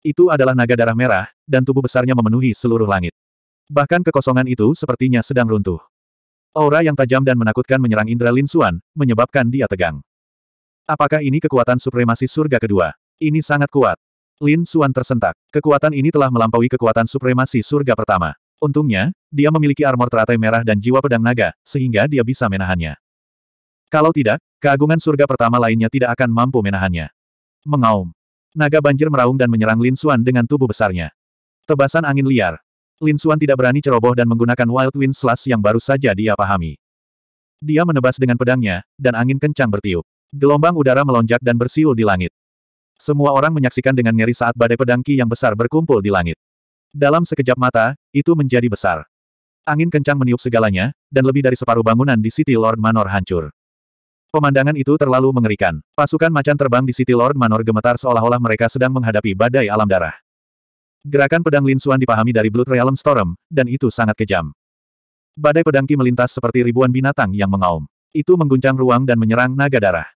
Itu adalah naga darah merah, dan tubuh besarnya memenuhi seluruh langit. Bahkan kekosongan itu sepertinya sedang runtuh. Aura yang tajam dan menakutkan menyerang indera Lin Xuan, menyebabkan dia tegang. Apakah ini kekuatan supremasi surga kedua? Ini sangat kuat. Lin Xuan tersentak. Kekuatan ini telah melampaui kekuatan supremasi surga pertama. Untungnya, dia memiliki armor teratai merah dan jiwa pedang naga, sehingga dia bisa menahannya. Kalau tidak, keagungan surga pertama lainnya tidak akan mampu menahannya. Mengaum. Naga banjir meraung dan menyerang Lin Xuan dengan tubuh besarnya. Tebasan angin liar. Lin Xuan tidak berani ceroboh dan menggunakan Wild Wind Slash yang baru saja dia pahami. Dia menebas dengan pedangnya, dan angin kencang bertiup. Gelombang udara melonjak dan bersiul di langit. Semua orang menyaksikan dengan ngeri saat badai pedang ki yang besar berkumpul di langit. Dalam sekejap mata, itu menjadi besar. Angin kencang meniup segalanya, dan lebih dari separuh bangunan di City Lord Manor hancur. Pemandangan itu terlalu mengerikan. Pasukan macan terbang di City Lord Manor gemetar seolah-olah mereka sedang menghadapi badai alam darah. Gerakan pedang Lin Xuan dipahami dari Blood Realm Storm, dan itu sangat kejam. Badai pedang Ki melintas seperti ribuan binatang yang mengaum. Itu mengguncang ruang dan menyerang naga darah.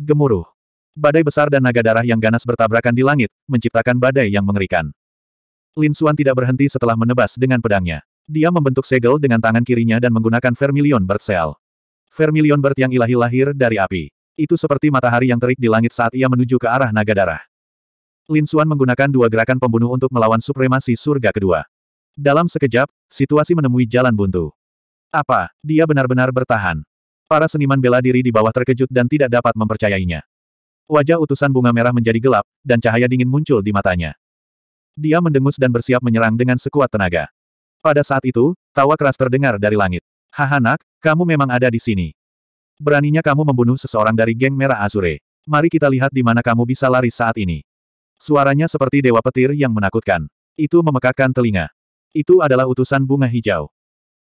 Gemuruh. Badai besar dan naga darah yang ganas bertabrakan di langit, menciptakan badai yang mengerikan. Lin Xuan tidak berhenti setelah menebas dengan pedangnya. Dia membentuk segel dengan tangan kirinya dan menggunakan Vermilion Bird Cell. Vermilion Bird yang ilahi lahir dari api. Itu seperti matahari yang terik di langit saat ia menuju ke arah naga darah. Lin Xuan menggunakan dua gerakan pembunuh untuk melawan supremasi surga kedua. Dalam sekejap, situasi menemui jalan buntu. Apa, dia benar-benar bertahan? Para seniman bela diri di bawah terkejut dan tidak dapat mempercayainya. Wajah utusan bunga merah menjadi gelap, dan cahaya dingin muncul di matanya. Dia mendengus dan bersiap menyerang dengan sekuat tenaga. Pada saat itu, tawa keras terdengar dari langit. Haha nak, kamu memang ada di sini. Beraninya kamu membunuh seseorang dari geng merah Azure. Mari kita lihat di mana kamu bisa lari saat ini. Suaranya seperti dewa petir yang menakutkan. Itu memekakkan telinga. Itu adalah utusan bunga hijau.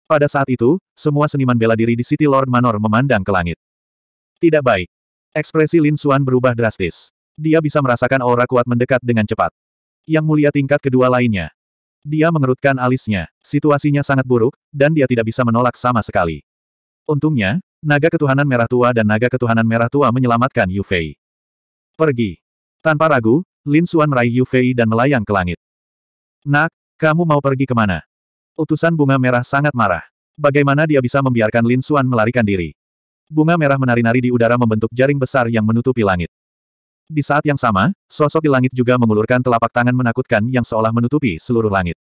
Pada saat itu, semua seniman bela diri di City Lord Manor memandang ke langit. Tidak baik. Ekspresi Lin Xuan berubah drastis. Dia bisa merasakan aura kuat mendekat dengan cepat. Yang mulia tingkat kedua lainnya, dia mengerutkan alisnya. Situasinya sangat buruk, dan dia tidak bisa menolak sama sekali. Untungnya, naga ketuhanan merah tua dan naga ketuhanan merah tua menyelamatkan Yu Fei. Pergi. Tanpa ragu, Lin Xuan meraih Yu Fei dan melayang ke langit. Nak, kamu mau pergi ke mana? Utusan bunga merah sangat marah. Bagaimana dia bisa membiarkan Lin Xuan melarikan diri? Bunga merah menari-nari di udara membentuk jaring besar yang menutupi langit. Di saat yang sama, sosok di langit juga mengulurkan telapak tangan menakutkan yang seolah menutupi seluruh langit.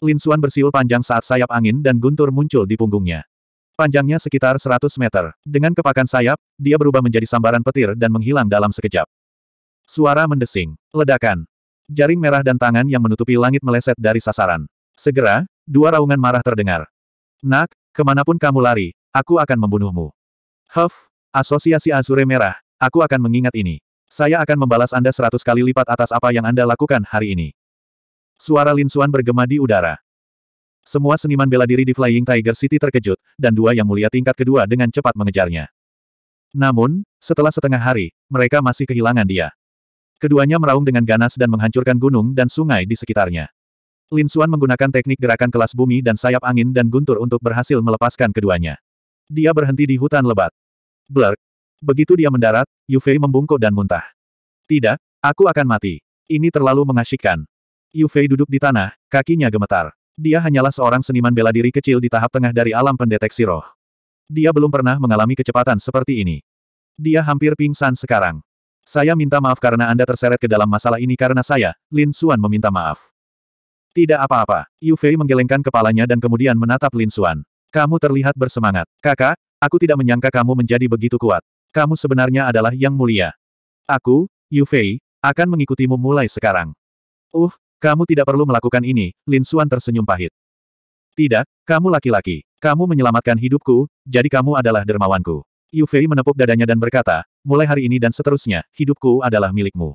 Lin Xuan bersiul panjang saat sayap angin dan guntur muncul di punggungnya. Panjangnya sekitar 100 meter. Dengan kepakan sayap, dia berubah menjadi sambaran petir dan menghilang dalam sekejap. Suara mendesing. Ledakan. Jaring merah dan tangan yang menutupi langit meleset dari sasaran. Segera, dua raungan marah terdengar. Nak, ke mana pun kamu lari, aku akan membunuhmu. Huff, Asosiasi Azure Merah, aku akan mengingat ini. Saya akan membalas Anda seratus kali lipat atas apa yang Anda lakukan hari ini. Suara Lin Xuan bergema di udara. Semua seniman bela diri di Flying Tiger City terkejut, dan dua yang mulia tingkat kedua dengan cepat mengejarnya. Namun, setelah setengah hari, mereka masih kehilangan dia. Keduanya meraung dengan ganas dan menghancurkan gunung dan sungai di sekitarnya. Lin Xuan menggunakan teknik gerakan kelas bumi dan sayap angin dan guntur untuk berhasil melepaskan keduanya. Dia berhenti di hutan lebat. Blur, Begitu dia mendarat, Yu Fei membungkuk dan muntah. Tidak, aku akan mati. Ini terlalu mengasyikkan. Yu Fei duduk di tanah, kakinya gemetar. Dia hanyalah seorang seniman bela diri kecil di tahap tengah dari alam pendeteksi roh. Dia belum pernah mengalami kecepatan seperti ini. Dia hampir pingsan sekarang. Saya minta maaf karena Anda terseret ke dalam masalah ini karena saya, Lin Xuan meminta maaf. Tidak apa-apa. Yu Fei menggelengkan kepalanya dan kemudian menatap Lin Xuan. Kamu terlihat bersemangat. Kakak, aku tidak menyangka kamu menjadi begitu kuat kamu sebenarnya adalah yang mulia. Aku, Yu Fei, akan mengikutimu mulai sekarang. Uh, kamu tidak perlu melakukan ini, Lin Xuan tersenyum pahit. Tidak, kamu laki-laki. Kamu menyelamatkan hidupku, jadi kamu adalah dermawanku. Yu Fei menepuk dadanya dan berkata, mulai hari ini dan seterusnya, hidupku adalah milikmu.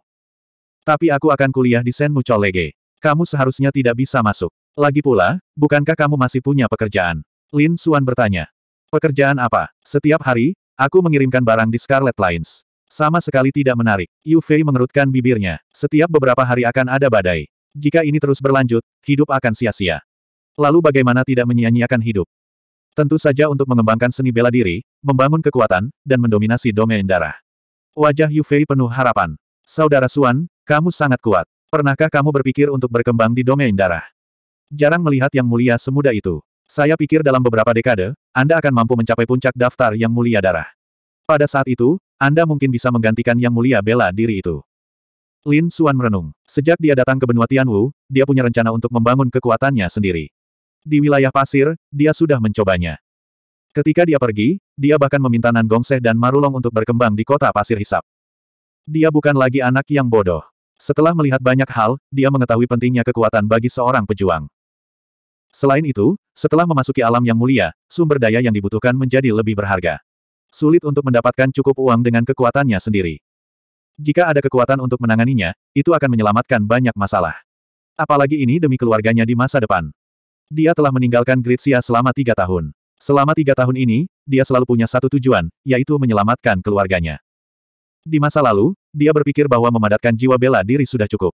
Tapi aku akan kuliah di Sen Mucol Lege. Kamu seharusnya tidak bisa masuk. Lagi pula, bukankah kamu masih punya pekerjaan? Lin Xuan bertanya. Pekerjaan apa? Setiap hari, Aku mengirimkan barang di Scarlet Lines. Sama sekali tidak menarik. Yu Fei mengerutkan bibirnya. Setiap beberapa hari akan ada badai. Jika ini terus berlanjut, hidup akan sia-sia. Lalu bagaimana tidak menyia-nyiakan hidup? Tentu saja untuk mengembangkan seni bela diri, membangun kekuatan, dan mendominasi domain darah. Wajah Yu Fei penuh harapan. Saudara Suan, kamu sangat kuat. Pernahkah kamu berpikir untuk berkembang di domain darah? Jarang melihat yang mulia semudah itu. Saya pikir dalam beberapa dekade, Anda akan mampu mencapai puncak daftar yang mulia darah. Pada saat itu, Anda mungkin bisa menggantikan yang mulia bela diri itu. Lin Xuan merenung. Sejak dia datang ke benua Tianwu, dia punya rencana untuk membangun kekuatannya sendiri. Di wilayah pasir, dia sudah mencobanya. Ketika dia pergi, dia bahkan meminta Nan Gongseh dan Marulong untuk berkembang di kota pasir hisap. Dia bukan lagi anak yang bodoh. Setelah melihat banyak hal, dia mengetahui pentingnya kekuatan bagi seorang pejuang. Selain itu, setelah memasuki alam yang mulia, sumber daya yang dibutuhkan menjadi lebih berharga. Sulit untuk mendapatkan cukup uang dengan kekuatannya sendiri. Jika ada kekuatan untuk menanganinya, itu akan menyelamatkan banyak masalah. Apalagi ini demi keluarganya di masa depan. Dia telah meninggalkan Gritsia selama tiga tahun. Selama tiga tahun ini, dia selalu punya satu tujuan, yaitu menyelamatkan keluarganya. Di masa lalu, dia berpikir bahwa memadatkan jiwa bela diri sudah cukup.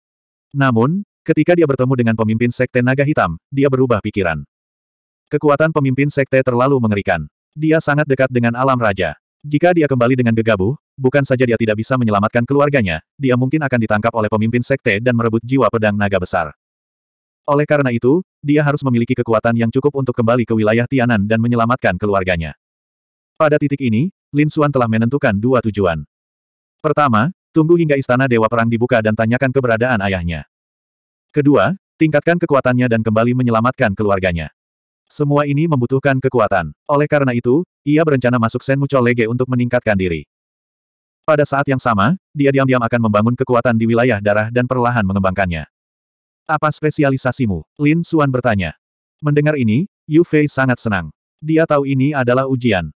Namun, ketika dia bertemu dengan pemimpin Sekte Naga Hitam, dia berubah pikiran. Kekuatan pemimpin Sekte terlalu mengerikan. Dia sangat dekat dengan alam raja. Jika dia kembali dengan gegabah, bukan saja dia tidak bisa menyelamatkan keluarganya, dia mungkin akan ditangkap oleh pemimpin Sekte dan merebut jiwa pedang naga besar. Oleh karena itu, dia harus memiliki kekuatan yang cukup untuk kembali ke wilayah Tianan dan menyelamatkan keluarganya. Pada titik ini, Lin Xuan telah menentukan dua tujuan. Pertama, tunggu hingga istana Dewa Perang dibuka dan tanyakan keberadaan ayahnya. Kedua, tingkatkan kekuatannya dan kembali menyelamatkan keluarganya. Semua ini membutuhkan kekuatan. Oleh karena itu, ia berencana masuk Sen Mucho Lege untuk meningkatkan diri. Pada saat yang sama, dia diam-diam akan membangun kekuatan di wilayah darah dan perlahan mengembangkannya. Apa spesialisasimu? Lin Xuan bertanya. Mendengar ini, Yu Fei sangat senang. Dia tahu ini adalah ujian.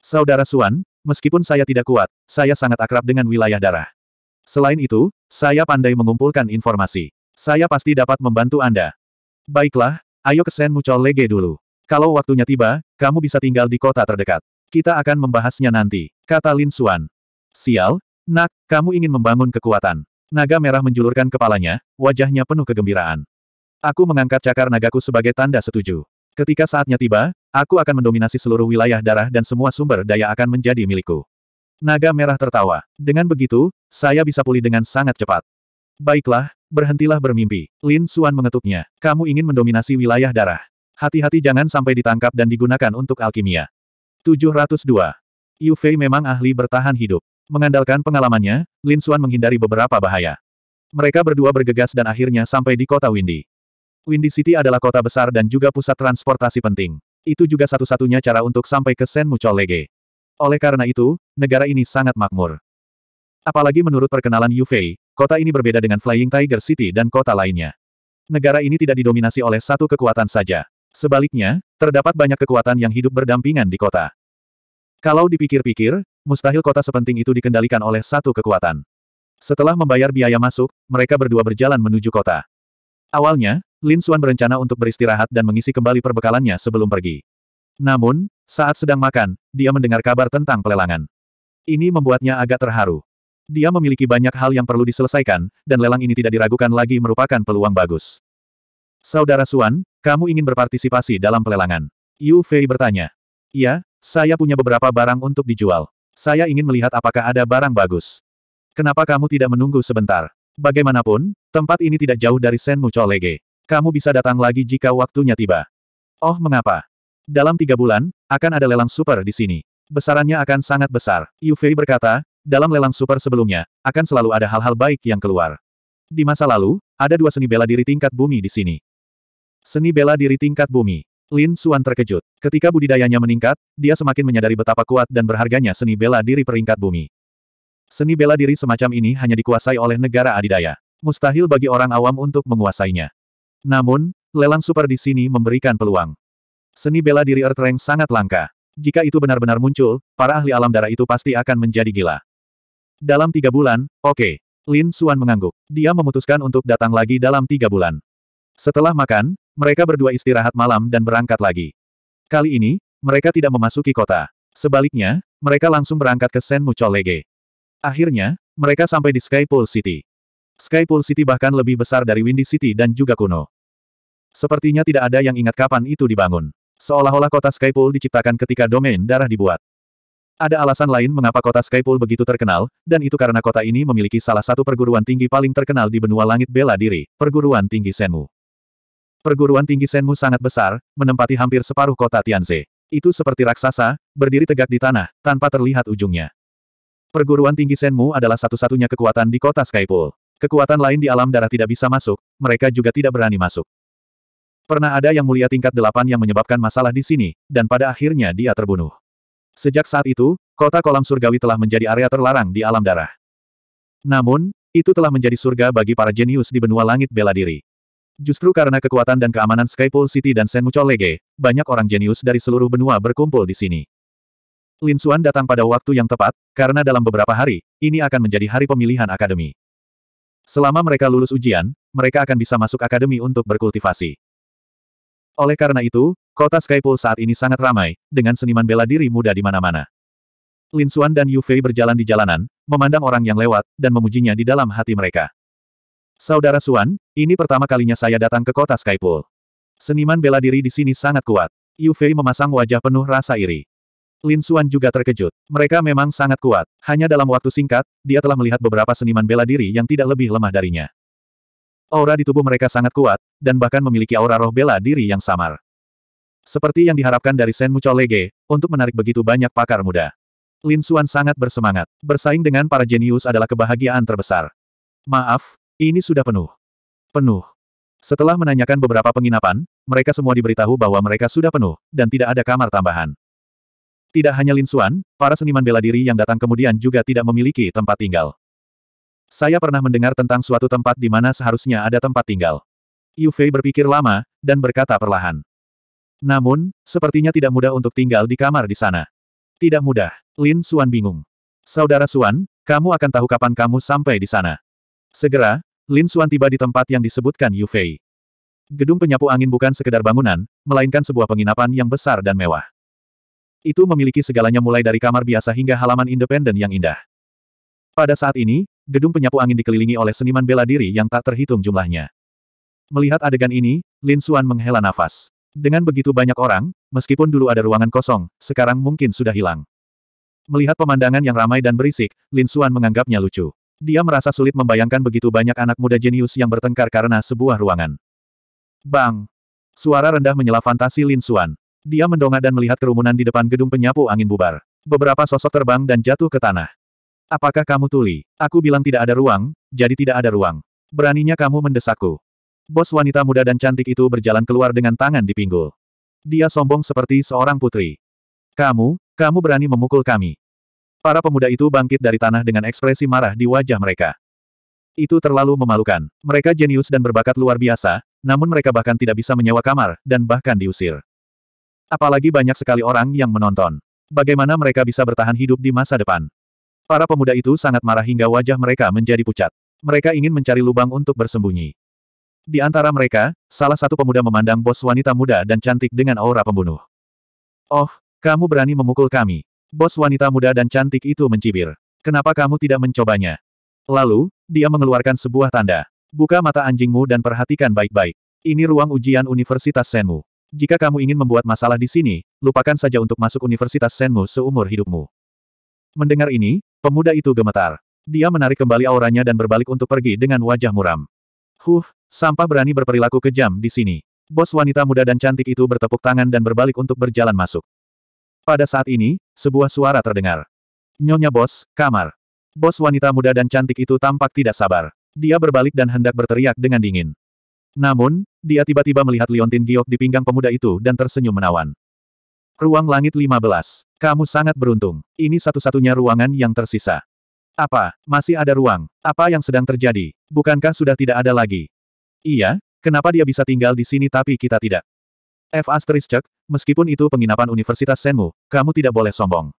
Saudara Xuan, Meskipun saya tidak kuat, saya sangat akrab dengan wilayah darah. Selain itu, saya pandai mengumpulkan informasi. Saya pasti dapat membantu Anda. Baiklah, ayo ke Sen Mucol Lege dulu. Kalau waktunya tiba, kamu bisa tinggal di kota terdekat. Kita akan membahasnya nanti, kata Lin Xuan. Sial, nak, kamu ingin membangun kekuatan. Naga merah menjulurkan kepalanya, wajahnya penuh kegembiraan. Aku mengangkat cakar nagaku sebagai tanda setuju. Ketika saatnya tiba, aku akan mendominasi seluruh wilayah darah dan semua sumber daya akan menjadi milikku. Naga merah tertawa. Dengan begitu, saya bisa pulih dengan sangat cepat. Baiklah, berhentilah bermimpi. Lin Xuan mengetuknya. Kamu ingin mendominasi wilayah darah. Hati-hati jangan sampai ditangkap dan digunakan untuk alkimia. 702. Yu Fei memang ahli bertahan hidup. Mengandalkan pengalamannya, Lin Xuan menghindari beberapa bahaya. Mereka berdua bergegas dan akhirnya sampai di kota Windy. Windy City adalah kota besar dan juga pusat transportasi penting. Itu juga satu-satunya cara untuk sampai ke Sen Mucolege. Oleh karena itu, negara ini sangat makmur. Apalagi menurut perkenalan Yu Fei, kota ini berbeda dengan Flying Tiger City dan kota lainnya. Negara ini tidak didominasi oleh satu kekuatan saja. Sebaliknya, terdapat banyak kekuatan yang hidup berdampingan di kota. Kalau dipikir-pikir, mustahil kota sepenting itu dikendalikan oleh satu kekuatan. Setelah membayar biaya masuk, mereka berdua berjalan menuju kota. Awalnya, Lin Xuan berencana untuk beristirahat dan mengisi kembali perbekalannya sebelum pergi. Namun, saat sedang makan, dia mendengar kabar tentang pelelangan. Ini membuatnya agak terharu. Dia memiliki banyak hal yang perlu diselesaikan, dan lelang ini tidak diragukan lagi merupakan peluang bagus. Saudara Xuan, kamu ingin berpartisipasi dalam pelelangan? Yu Fei bertanya. Ya, saya punya beberapa barang untuk dijual. Saya ingin melihat apakah ada barang bagus. Kenapa kamu tidak menunggu sebentar? Bagaimanapun, tempat ini tidak jauh dari Sen Mucho Lege. Kamu bisa datang lagi jika waktunya tiba. Oh mengapa? Dalam tiga bulan, akan ada lelang super di sini. Besarannya akan sangat besar. Yu Fei berkata, dalam lelang super sebelumnya, akan selalu ada hal-hal baik yang keluar. Di masa lalu, ada dua seni bela diri tingkat bumi di sini. Seni bela diri tingkat bumi. Lin Xuan terkejut. Ketika budidayanya meningkat, dia semakin menyadari betapa kuat dan berharganya seni bela diri peringkat bumi. Seni bela diri semacam ini hanya dikuasai oleh negara adidaya. Mustahil bagi orang awam untuk menguasainya. Namun, lelang super di sini memberikan peluang. Seni bela diri Earth Rank sangat langka. Jika itu benar-benar muncul, para ahli alam darah itu pasti akan menjadi gila. Dalam tiga bulan, oke. Okay. Lin Xuan mengangguk. Dia memutuskan untuk datang lagi dalam tiga bulan. Setelah makan, mereka berdua istirahat malam dan berangkat lagi. Kali ini, mereka tidak memasuki kota. Sebaliknya, mereka langsung berangkat ke Sen Mucolege. Akhirnya, mereka sampai di Skypool City. Skypool City bahkan lebih besar dari Windy City dan juga kuno. Sepertinya tidak ada yang ingat kapan itu dibangun. Seolah-olah kota Skypool diciptakan ketika domain darah dibuat. Ada alasan lain mengapa kota Skypool begitu terkenal, dan itu karena kota ini memiliki salah satu perguruan tinggi paling terkenal di benua langit bela diri, perguruan tinggi Senmu. Perguruan tinggi Senmu sangat besar, menempati hampir separuh kota Tianze. Itu seperti raksasa, berdiri tegak di tanah, tanpa terlihat ujungnya. Perguruan tinggi Senmu adalah satu-satunya kekuatan di kota Skypool. Kekuatan lain di alam darah tidak bisa masuk, mereka juga tidak berani masuk. Pernah ada yang mulia tingkat delapan yang menyebabkan masalah di sini, dan pada akhirnya dia terbunuh. Sejak saat itu, kota kolam surgawi telah menjadi area terlarang di alam darah. Namun, itu telah menjadi surga bagi para jenius di benua langit bela diri. Justru karena kekuatan dan keamanan Skypool City dan Senmucho Lege, banyak orang jenius dari seluruh benua berkumpul di sini. Lin Xuan datang pada waktu yang tepat, karena dalam beberapa hari, ini akan menjadi hari pemilihan akademi. Selama mereka lulus ujian, mereka akan bisa masuk akademi untuk berkultivasi. Oleh karena itu, kota Skypool saat ini sangat ramai, dengan seniman bela diri muda di mana-mana. Lin Xuan dan Yu Fei berjalan di jalanan, memandang orang yang lewat, dan memujinya di dalam hati mereka. Saudara Suan, ini pertama kalinya saya datang ke kota Skypool. Seniman bela diri di sini sangat kuat. Yu Fei memasang wajah penuh rasa iri. Lin Xuan juga terkejut. Mereka memang sangat kuat. Hanya dalam waktu singkat, dia telah melihat beberapa seniman bela diri yang tidak lebih lemah darinya. Aura di tubuh mereka sangat kuat, dan bahkan memiliki aura roh bela diri yang samar. Seperti yang diharapkan dari Sen Mucho Lege, untuk menarik begitu banyak pakar muda. Lin Xuan sangat bersemangat. Bersaing dengan para jenius adalah kebahagiaan terbesar. Maaf, ini sudah penuh. Penuh. Setelah menanyakan beberapa penginapan, mereka semua diberitahu bahwa mereka sudah penuh, dan tidak ada kamar tambahan. Tidak hanya Lin Xuan, para seniman bela diri yang datang kemudian juga tidak memiliki tempat tinggal. Saya pernah mendengar tentang suatu tempat di mana seharusnya ada tempat tinggal. Yu Fei berpikir lama, dan berkata perlahan. Namun, sepertinya tidak mudah untuk tinggal di kamar di sana. Tidak mudah. Lin Xuan bingung. Saudara Xuan, kamu akan tahu kapan kamu sampai di sana. Segera, Lin Xuan tiba di tempat yang disebutkan Yu Fei. Gedung penyapu angin bukan sekedar bangunan, melainkan sebuah penginapan yang besar dan mewah. Itu memiliki segalanya mulai dari kamar biasa hingga halaman independen yang indah. Pada saat ini, gedung penyapu angin dikelilingi oleh seniman bela diri yang tak terhitung jumlahnya. Melihat adegan ini, Lin Xuan menghela nafas. Dengan begitu banyak orang, meskipun dulu ada ruangan kosong, sekarang mungkin sudah hilang. Melihat pemandangan yang ramai dan berisik, Lin Xuan menganggapnya lucu. Dia merasa sulit membayangkan begitu banyak anak muda jenius yang bertengkar karena sebuah ruangan. Bang! Suara rendah menyela fantasi Lin Xuan. Dia mendongak dan melihat kerumunan di depan gedung penyapu angin bubar. Beberapa sosok terbang dan jatuh ke tanah. Apakah kamu tuli? Aku bilang tidak ada ruang, jadi tidak ada ruang. Beraninya kamu mendesakku. Bos wanita muda dan cantik itu berjalan keluar dengan tangan di pinggul. Dia sombong seperti seorang putri. Kamu, kamu berani memukul kami. Para pemuda itu bangkit dari tanah dengan ekspresi marah di wajah mereka. Itu terlalu memalukan. Mereka jenius dan berbakat luar biasa, namun mereka bahkan tidak bisa menyewa kamar, dan bahkan diusir. Apalagi banyak sekali orang yang menonton. Bagaimana mereka bisa bertahan hidup di masa depan? Para pemuda itu sangat marah hingga wajah mereka menjadi pucat. Mereka ingin mencari lubang untuk bersembunyi. Di antara mereka, salah satu pemuda memandang bos wanita muda dan cantik dengan aura pembunuh. Oh, kamu berani memukul kami. Bos wanita muda dan cantik itu mencibir. Kenapa kamu tidak mencobanya? Lalu, dia mengeluarkan sebuah tanda. Buka mata anjingmu dan perhatikan baik-baik. Ini ruang ujian Universitas Senmu. Jika kamu ingin membuat masalah di sini, lupakan saja untuk masuk Universitas Senmu seumur hidupmu. Mendengar ini, pemuda itu gemetar. Dia menarik kembali auranya dan berbalik untuk pergi dengan wajah muram. Huh, sampah berani berperilaku kejam di sini. Bos wanita muda dan cantik itu bertepuk tangan dan berbalik untuk berjalan masuk. Pada saat ini, sebuah suara terdengar. Nyonya bos, kamar. Bos wanita muda dan cantik itu tampak tidak sabar. Dia berbalik dan hendak berteriak dengan dingin. Namun, dia tiba-tiba melihat Liontin Giok di pinggang pemuda itu dan tersenyum menawan. Ruang Langit 15. Kamu sangat beruntung. Ini satu-satunya ruangan yang tersisa. Apa, masih ada ruang? Apa yang sedang terjadi? Bukankah sudah tidak ada lagi? Iya, kenapa dia bisa tinggal di sini tapi kita tidak? F. Cek, meskipun itu penginapan Universitas Senmu, kamu tidak boleh sombong.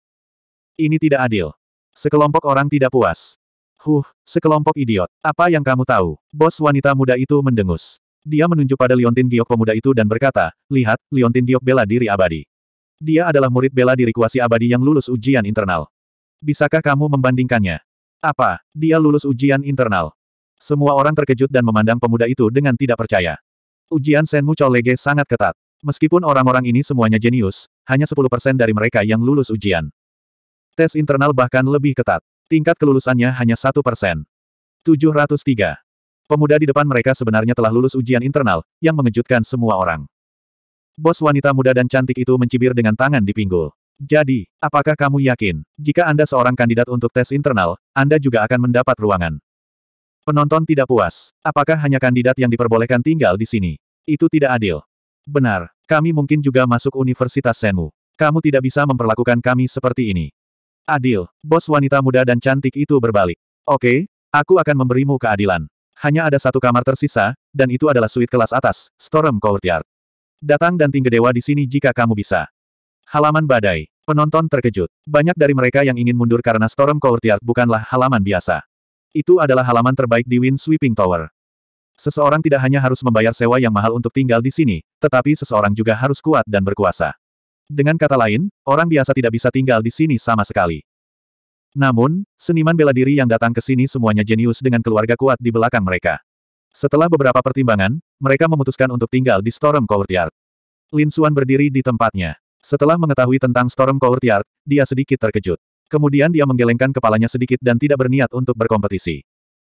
Ini tidak adil. Sekelompok orang tidak puas. Huh, sekelompok idiot. Apa yang kamu tahu? Bos wanita muda itu mendengus. Dia menunjuk pada Liontin Giok pemuda itu dan berkata, lihat, Liontin Giok bela diri abadi. Dia adalah murid bela diri kuasi abadi yang lulus ujian internal. Bisakah kamu membandingkannya? Apa, dia lulus ujian internal? Semua orang terkejut dan memandang pemuda itu dengan tidak percaya. Ujian Senmu Cholege sangat ketat. Meskipun orang-orang ini semuanya jenius, hanya 10% dari mereka yang lulus ujian. Tes internal bahkan lebih ketat. Tingkat kelulusannya hanya satu persen. 703. Pemuda di depan mereka sebenarnya telah lulus ujian internal, yang mengejutkan semua orang. Bos wanita muda dan cantik itu mencibir dengan tangan di pinggul. Jadi, apakah kamu yakin, jika Anda seorang kandidat untuk tes internal, Anda juga akan mendapat ruangan? Penonton tidak puas. Apakah hanya kandidat yang diperbolehkan tinggal di sini? Itu tidak adil. Benar, kami mungkin juga masuk Universitas Senmu. Kamu tidak bisa memperlakukan kami seperti ini. Adil, bos wanita muda dan cantik itu berbalik. Oke, aku akan memberimu keadilan. Hanya ada satu kamar tersisa, dan itu adalah suite kelas atas, Storm Courtyard. Datang dan tinggal dewa di sini jika kamu bisa. Halaman badai. Penonton terkejut. Banyak dari mereka yang ingin mundur karena Storm Courtyard bukanlah halaman biasa. Itu adalah halaman terbaik di Wind Sweeping Tower. Seseorang tidak hanya harus membayar sewa yang mahal untuk tinggal di sini, tetapi seseorang juga harus kuat dan berkuasa. Dengan kata lain, orang biasa tidak bisa tinggal di sini sama sekali. Namun, seniman bela diri yang datang ke sini semuanya jenius dengan keluarga kuat di belakang mereka. Setelah beberapa pertimbangan, mereka memutuskan untuk tinggal di Storm Courtyard. Lin Xuan berdiri di tempatnya. Setelah mengetahui tentang Storm Courtyard, dia sedikit terkejut. Kemudian dia menggelengkan kepalanya sedikit dan tidak berniat untuk berkompetisi.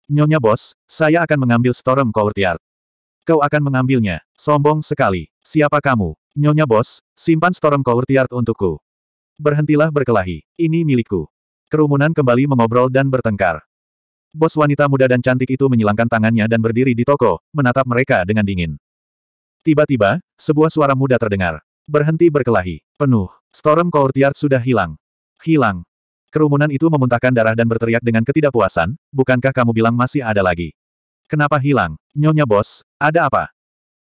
Nyonya bos, saya akan mengambil Storm Courtyard. Kau akan mengambilnya. Sombong sekali. Siapa kamu? Nyonya bos, simpan Storm Courtyard untukku. Berhentilah berkelahi. Ini milikku. Kerumunan kembali mengobrol dan bertengkar. Bos wanita muda dan cantik itu menyilangkan tangannya dan berdiri di toko, menatap mereka dengan dingin. Tiba-tiba, sebuah suara muda terdengar. Berhenti berkelahi. Penuh. Storm Courtyard sudah hilang. Hilang. Kerumunan itu memuntahkan darah dan berteriak dengan ketidakpuasan, bukankah kamu bilang masih ada lagi? Kenapa hilang? Nyonya bos, ada apa?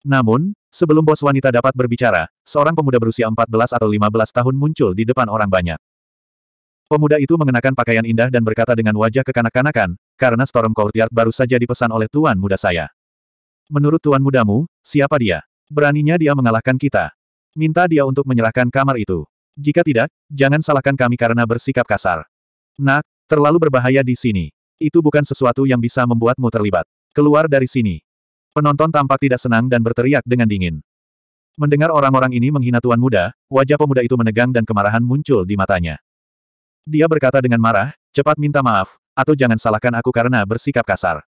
Namun, sebelum bos wanita dapat berbicara, seorang pemuda berusia 14 atau 15 tahun muncul di depan orang banyak. Pemuda itu mengenakan pakaian indah dan berkata dengan wajah kekanak-kanakan, karena Storm Courtyard baru saja dipesan oleh tuan muda saya. Menurut tuan mudamu, siapa dia? Beraninya dia mengalahkan kita. Minta dia untuk menyerahkan kamar itu. Jika tidak, jangan salahkan kami karena bersikap kasar. Nak, terlalu berbahaya di sini. Itu bukan sesuatu yang bisa membuatmu terlibat. Keluar dari sini. Penonton tampak tidak senang dan berteriak dengan dingin. Mendengar orang-orang ini menghina tuan muda, wajah pemuda itu menegang dan kemarahan muncul di matanya. Dia berkata dengan marah, cepat minta maaf, atau jangan salahkan aku karena bersikap kasar.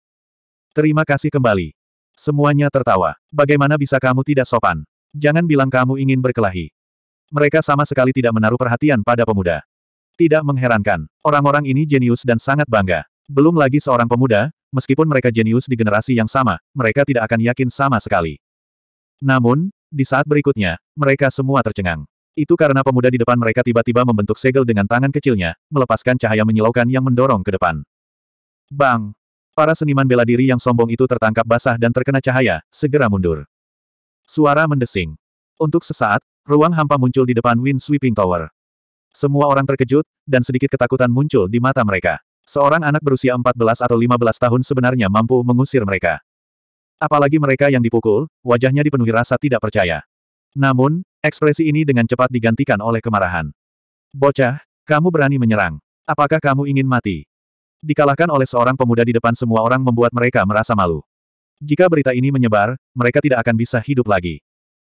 Terima kasih kembali. Semuanya tertawa. Bagaimana bisa kamu tidak sopan? Jangan bilang kamu ingin berkelahi. Mereka sama sekali tidak menaruh perhatian pada pemuda. Tidak mengherankan, orang-orang ini jenius dan sangat bangga. Belum lagi seorang pemuda, meskipun mereka jenius di generasi yang sama, mereka tidak akan yakin sama sekali. Namun, di saat berikutnya, mereka semua tercengang. Itu karena pemuda di depan mereka tiba-tiba membentuk segel dengan tangan kecilnya, melepaskan cahaya menyilaukan yang mendorong ke depan. Bang! Para seniman bela diri yang sombong itu tertangkap basah dan terkena cahaya, segera mundur. Suara mendesing. Untuk sesaat, ruang hampa muncul di depan Wind Sweeping Tower. Semua orang terkejut, dan sedikit ketakutan muncul di mata mereka. Seorang anak berusia 14 atau 15 tahun sebenarnya mampu mengusir mereka. Apalagi mereka yang dipukul, wajahnya dipenuhi rasa tidak percaya. Namun, ekspresi ini dengan cepat digantikan oleh kemarahan. Bocah, kamu berani menyerang. Apakah kamu ingin mati? Dikalahkan oleh seorang pemuda di depan semua orang membuat mereka merasa malu. Jika berita ini menyebar, mereka tidak akan bisa hidup lagi.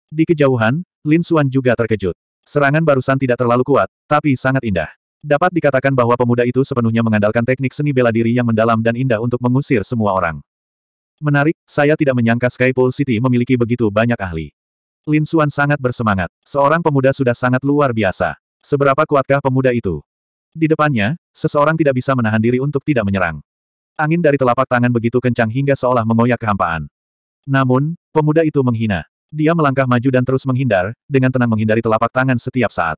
Di kejauhan, Lin Xuan juga terkejut. Serangan barusan tidak terlalu kuat, tapi sangat indah. Dapat dikatakan bahwa pemuda itu sepenuhnya mengandalkan teknik seni bela diri yang mendalam dan indah untuk mengusir semua orang. Menarik, saya tidak menyangka Skypool City memiliki begitu banyak ahli. Lin Xuan sangat bersemangat. Seorang pemuda sudah sangat luar biasa. Seberapa kuatkah pemuda itu? Di depannya, seseorang tidak bisa menahan diri untuk tidak menyerang. Angin dari telapak tangan begitu kencang hingga seolah mengoyak kehampaan. Namun, pemuda itu menghina. Dia melangkah maju dan terus menghindar, dengan tenang menghindari telapak tangan setiap saat.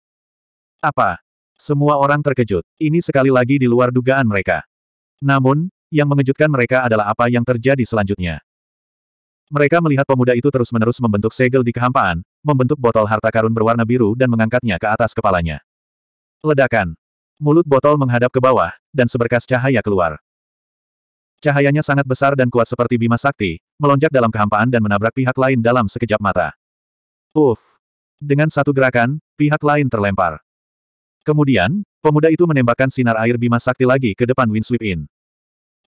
Apa? Semua orang terkejut. Ini sekali lagi di luar dugaan mereka. Namun, yang mengejutkan mereka adalah apa yang terjadi selanjutnya. Mereka melihat pemuda itu terus-menerus membentuk segel di kehampaan, membentuk botol harta karun berwarna biru dan mengangkatnya ke atas kepalanya. Ledakan. Mulut botol menghadap ke bawah, dan seberkas cahaya keluar. Cahayanya sangat besar dan kuat seperti Bima Sakti, melonjak dalam kehampaan dan menabrak pihak lain dalam sekejap mata. Uff! Dengan satu gerakan, pihak lain terlempar. Kemudian, pemuda itu menembakkan sinar air Bima Sakti lagi ke depan Windsweep Inn.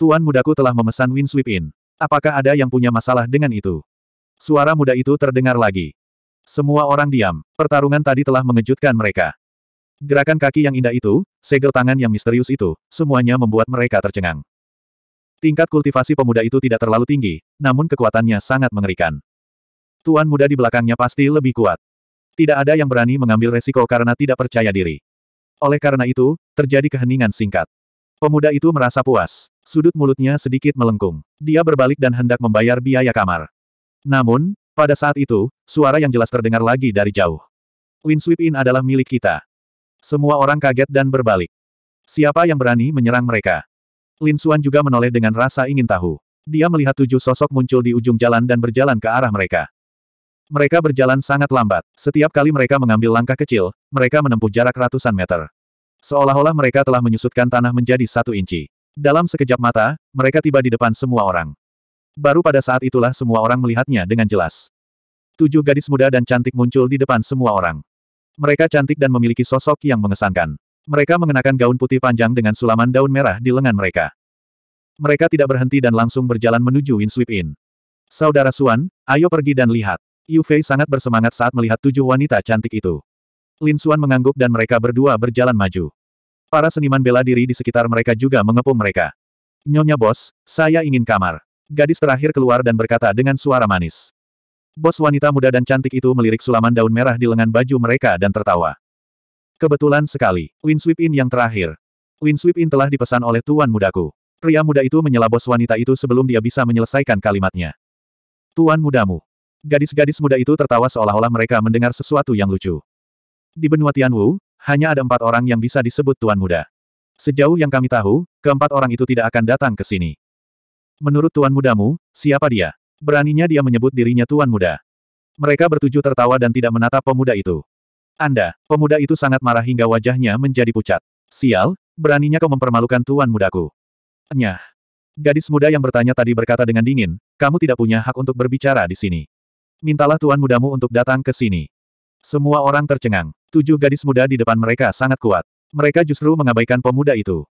Tuan mudaku telah memesan Windsweep Inn. Apakah ada yang punya masalah dengan itu? Suara muda itu terdengar lagi. Semua orang diam. Pertarungan tadi telah mengejutkan mereka. Gerakan kaki yang indah itu, segel tangan yang misterius itu, semuanya membuat mereka tercengang. Tingkat kultivasi pemuda itu tidak terlalu tinggi, namun kekuatannya sangat mengerikan. Tuan muda di belakangnya pasti lebih kuat. Tidak ada yang berani mengambil resiko karena tidak percaya diri. Oleh karena itu, terjadi keheningan singkat. Pemuda itu merasa puas. Sudut mulutnya sedikit melengkung. Dia berbalik dan hendak membayar biaya kamar. Namun, pada saat itu, suara yang jelas terdengar lagi dari jauh. Windsweep Inn adalah milik kita. Semua orang kaget dan berbalik. Siapa yang berani menyerang mereka? Lin Xuan juga menoleh dengan rasa ingin tahu. Dia melihat tujuh sosok muncul di ujung jalan dan berjalan ke arah mereka. Mereka berjalan sangat lambat. Setiap kali mereka mengambil langkah kecil, mereka menempuh jarak ratusan meter. Seolah-olah mereka telah menyusutkan tanah menjadi satu inci. Dalam sekejap mata, mereka tiba di depan semua orang. Baru pada saat itulah semua orang melihatnya dengan jelas. Tujuh gadis muda dan cantik muncul di depan semua orang. Mereka cantik dan memiliki sosok yang mengesankan. Mereka mengenakan gaun putih panjang dengan sulaman daun merah di lengan mereka. Mereka tidak berhenti dan langsung berjalan menuju Winsweep Inn. Saudara Suan, ayo pergi dan lihat. Yu Fei sangat bersemangat saat melihat tujuh wanita cantik itu. Lin Xuan mengangguk dan mereka berdua berjalan maju. Para seniman bela diri di sekitar mereka juga mengepung mereka. Nyonya bos, saya ingin kamar. Gadis terakhir keluar dan berkata dengan suara manis. Bos wanita muda dan cantik itu melirik sulaman daun merah di lengan baju mereka dan tertawa. Kebetulan sekali, Winsweep Inn yang terakhir. Winsweep Inn telah dipesan oleh tuan mudaku. Pria muda itu menyela bos wanita itu sebelum dia bisa menyelesaikan kalimatnya. Tuan mudamu, Gadis-gadis muda itu tertawa seolah-olah mereka mendengar sesuatu yang lucu. Di benua Tianwu, hanya ada empat orang yang bisa disebut Tuan Muda. Sejauh yang kami tahu, keempat orang itu tidak akan datang ke sini. Menurut Tuan Mudamu, siapa dia? Beraninya dia menyebut dirinya Tuan Muda. Mereka bertujuh tertawa dan tidak menatap pemuda itu. Anda, pemuda itu sangat marah hingga wajahnya menjadi pucat. Sial, beraninya kau mempermalukan Tuan Mudaku. Nyah. Gadis muda yang bertanya tadi berkata dengan dingin, kamu tidak punya hak untuk berbicara di sini. Mintalah tuan mudamu untuk datang ke sini. Semua orang tercengang. Tujuh gadis muda di depan mereka sangat kuat. Mereka justru mengabaikan pemuda itu.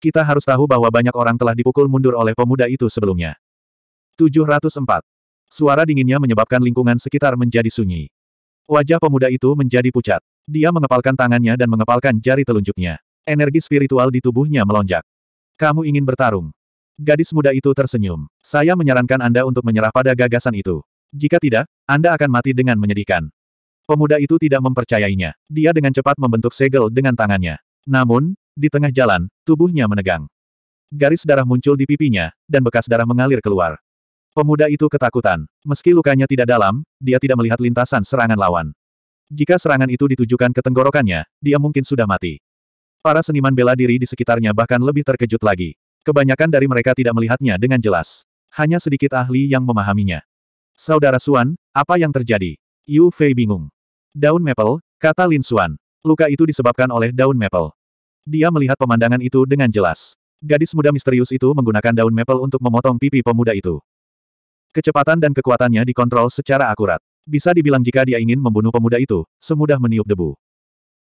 Kita harus tahu bahwa banyak orang telah dipukul mundur oleh pemuda itu sebelumnya. 704. Suara dinginnya menyebabkan lingkungan sekitar menjadi sunyi. Wajah pemuda itu menjadi pucat. Dia mengepalkan tangannya dan mengepalkan jari telunjuknya. Energi spiritual di tubuhnya melonjak. Kamu ingin bertarung. Gadis muda itu tersenyum. Saya menyarankan Anda untuk menyerah pada gagasan itu. Jika tidak, Anda akan mati dengan menyedihkan. Pemuda itu tidak mempercayainya. Dia dengan cepat membentuk segel dengan tangannya. Namun, di tengah jalan, tubuhnya menegang. Garis darah muncul di pipinya, dan bekas darah mengalir keluar. Pemuda itu ketakutan. Meski lukanya tidak dalam, dia tidak melihat lintasan serangan lawan. Jika serangan itu ditujukan ke tenggorokannya, dia mungkin sudah mati. Para seniman bela diri di sekitarnya bahkan lebih terkejut lagi. Kebanyakan dari mereka tidak melihatnya dengan jelas. Hanya sedikit ahli yang memahaminya. Saudara Suan, apa yang terjadi? Yu Fei bingung. Daun maple, kata Lin Suan. Luka itu disebabkan oleh daun maple. Dia melihat pemandangan itu dengan jelas. Gadis muda misterius itu menggunakan daun maple untuk memotong pipi pemuda itu. Kecepatan dan kekuatannya dikontrol secara akurat. Bisa dibilang jika dia ingin membunuh pemuda itu, semudah meniup debu.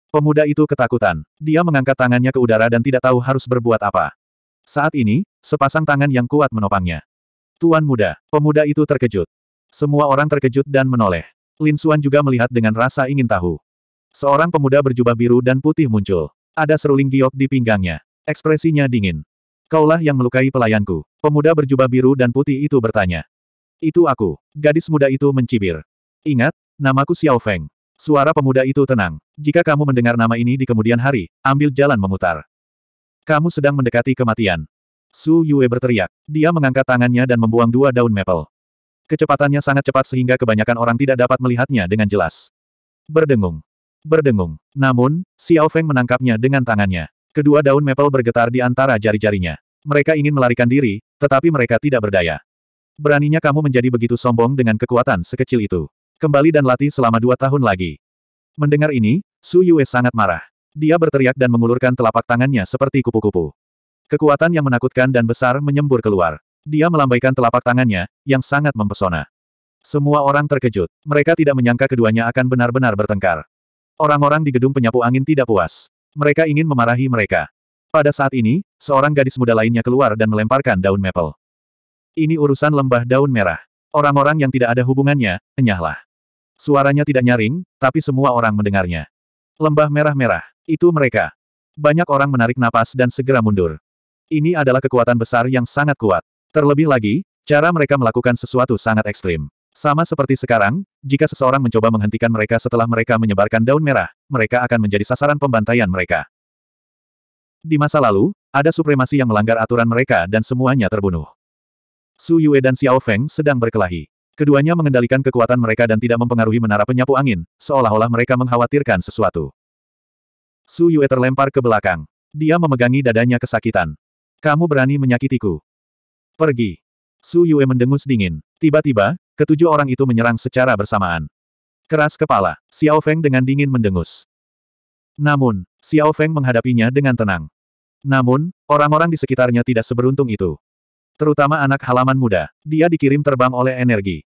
Pemuda itu ketakutan. Dia mengangkat tangannya ke udara dan tidak tahu harus berbuat apa. Saat ini, sepasang tangan yang kuat menopangnya. Tuan muda, pemuda itu terkejut. Semua orang terkejut dan menoleh. Lin Xuan juga melihat dengan rasa ingin tahu. Seorang pemuda berjubah biru dan putih muncul. Ada seruling giok di pinggangnya. Ekspresinya dingin. Kaulah yang melukai pelayanku. Pemuda berjubah biru dan putih itu bertanya. Itu aku. Gadis muda itu mencibir. Ingat, namaku Xiao Feng. Suara pemuda itu tenang. Jika kamu mendengar nama ini di kemudian hari, ambil jalan memutar. Kamu sedang mendekati kematian. Su Yue berteriak. Dia mengangkat tangannya dan membuang dua daun maple. Kecepatannya sangat cepat sehingga kebanyakan orang tidak dapat melihatnya dengan jelas. Berdengung. Berdengung. Namun, Xiao Feng menangkapnya dengan tangannya. Kedua daun maple bergetar di antara jari-jarinya. Mereka ingin melarikan diri, tetapi mereka tidak berdaya. Beraninya kamu menjadi begitu sombong dengan kekuatan sekecil itu. Kembali dan latih selama dua tahun lagi. Mendengar ini, Su Yue sangat marah. Dia berteriak dan mengulurkan telapak tangannya seperti kupu-kupu. Kekuatan yang menakutkan dan besar menyembur keluar. Dia melambaikan telapak tangannya, yang sangat mempesona. Semua orang terkejut. Mereka tidak menyangka keduanya akan benar-benar bertengkar. Orang-orang di gedung penyapu angin tidak puas. Mereka ingin memarahi mereka. Pada saat ini, seorang gadis muda lainnya keluar dan melemparkan daun maple. Ini urusan lembah daun merah. Orang-orang yang tidak ada hubungannya, enyahlah. Suaranya tidak nyaring, tapi semua orang mendengarnya. Lembah merah-merah. Itu mereka. Banyak orang menarik napas dan segera mundur. Ini adalah kekuatan besar yang sangat kuat. Terlebih lagi, cara mereka melakukan sesuatu sangat ekstrim. Sama seperti sekarang, jika seseorang mencoba menghentikan mereka setelah mereka menyebarkan daun merah, mereka akan menjadi sasaran pembantaian mereka. Di masa lalu, ada supremasi yang melanggar aturan mereka dan semuanya terbunuh. Su Yue dan Xiao Feng sedang berkelahi. Keduanya mengendalikan kekuatan mereka dan tidak mempengaruhi menara penyapu angin, seolah-olah mereka mengkhawatirkan sesuatu. Su Yue terlempar ke belakang. Dia memegangi dadanya kesakitan. Kamu berani menyakitiku. Pergi. Su Yue mendengus dingin. Tiba-tiba, ketujuh orang itu menyerang secara bersamaan. Keras kepala, Xiao Feng dengan dingin mendengus. Namun, Xiao Feng menghadapinya dengan tenang. Namun, orang-orang di sekitarnya tidak seberuntung itu. Terutama anak halaman muda, dia dikirim terbang oleh energi.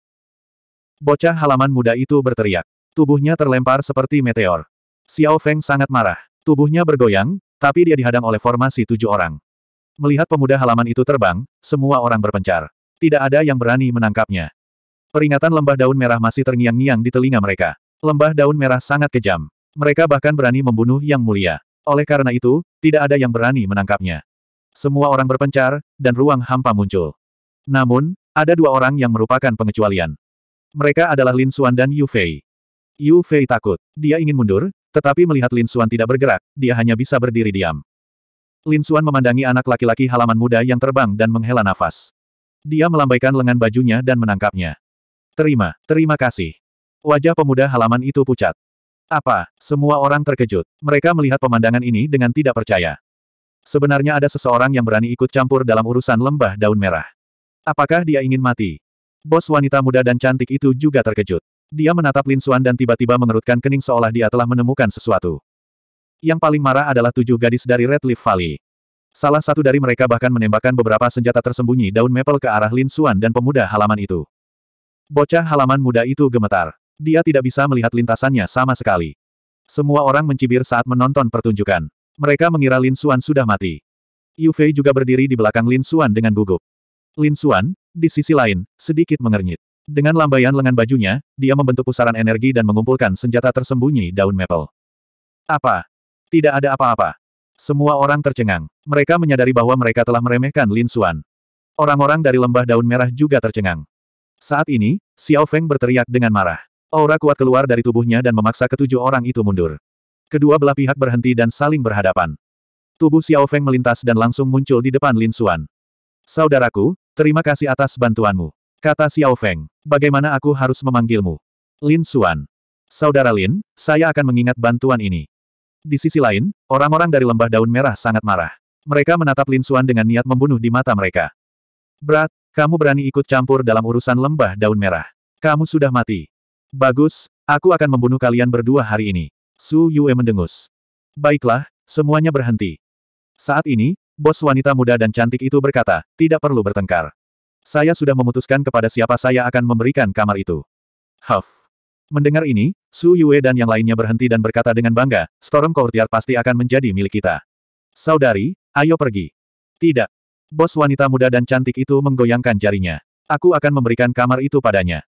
Bocah halaman muda itu berteriak. Tubuhnya terlempar seperti meteor. Xiao Feng sangat marah. Tubuhnya bergoyang, tapi dia dihadang oleh formasi tujuh orang. Melihat pemuda halaman itu terbang, semua orang berpencar. Tidak ada yang berani menangkapnya. Peringatan lembah daun merah masih terngiang-ngiang di telinga mereka. Lembah daun merah sangat kejam. Mereka bahkan berani membunuh yang mulia. Oleh karena itu, tidak ada yang berani menangkapnya. Semua orang berpencar, dan ruang hampa muncul. Namun, ada dua orang yang merupakan pengecualian. Mereka adalah Lin Xuan dan Yu Fei. Yu Fei takut. Dia ingin mundur, tetapi melihat Lin Xuan tidak bergerak, dia hanya bisa berdiri diam. Lin Xuan memandangi anak laki-laki halaman muda yang terbang dan menghela nafas. Dia melambaikan lengan bajunya dan menangkapnya. Terima, terima kasih. Wajah pemuda halaman itu pucat. Apa? Semua orang terkejut. Mereka melihat pemandangan ini dengan tidak percaya. Sebenarnya ada seseorang yang berani ikut campur dalam urusan lembah daun merah. Apakah dia ingin mati? Bos wanita muda dan cantik itu juga terkejut. Dia menatap Lin Xuan dan tiba-tiba mengerutkan kening seolah dia telah menemukan sesuatu. Yang paling marah adalah tujuh gadis dari Red Leaf Valley. Salah satu dari mereka bahkan menembakkan beberapa senjata tersembunyi daun maple ke arah Lin Xuan dan pemuda halaman itu. Bocah halaman muda itu gemetar. Dia tidak bisa melihat lintasannya sama sekali. Semua orang mencibir saat menonton pertunjukan. Mereka mengira Lin Xuan sudah mati. Yu Fei juga berdiri di belakang Lin Xuan dengan gugup. Lin Xuan, di sisi lain, sedikit mengernyit. Dengan lambaian lengan bajunya, dia membentuk pusaran energi dan mengumpulkan senjata tersembunyi daun maple. Apa? Tidak ada apa-apa. Semua orang tercengang. Mereka menyadari bahwa mereka telah meremehkan Lin Xuan. Orang-orang dari lembah daun merah juga tercengang. Saat ini, Xiao Feng berteriak dengan marah. Aura kuat keluar dari tubuhnya dan memaksa ketujuh orang itu mundur. Kedua belah pihak berhenti dan saling berhadapan. Tubuh Xiao Feng melintas dan langsung muncul di depan Lin Xuan. Saudaraku, terima kasih atas bantuanmu. Kata Xiao Feng. Bagaimana aku harus memanggilmu? Lin Xuan. Saudara Lin, saya akan mengingat bantuan ini. Di sisi lain, orang-orang dari lembah daun merah sangat marah. Mereka menatap Lin Xuan dengan niat membunuh di mata mereka. Berat, kamu berani ikut campur dalam urusan lembah daun merah. Kamu sudah mati. Bagus, aku akan membunuh kalian berdua hari ini. Su Yue mendengus. Baiklah, semuanya berhenti. Saat ini, Bos wanita muda dan cantik itu berkata, tidak perlu bertengkar. Saya sudah memutuskan kepada siapa saya akan memberikan kamar itu. Huff. Mendengar ini, Su Yue dan yang lainnya berhenti dan berkata dengan bangga, Storm Courtyard pasti akan menjadi milik kita. Saudari, ayo pergi. Tidak. Bos wanita muda dan cantik itu menggoyangkan jarinya. Aku akan memberikan kamar itu padanya.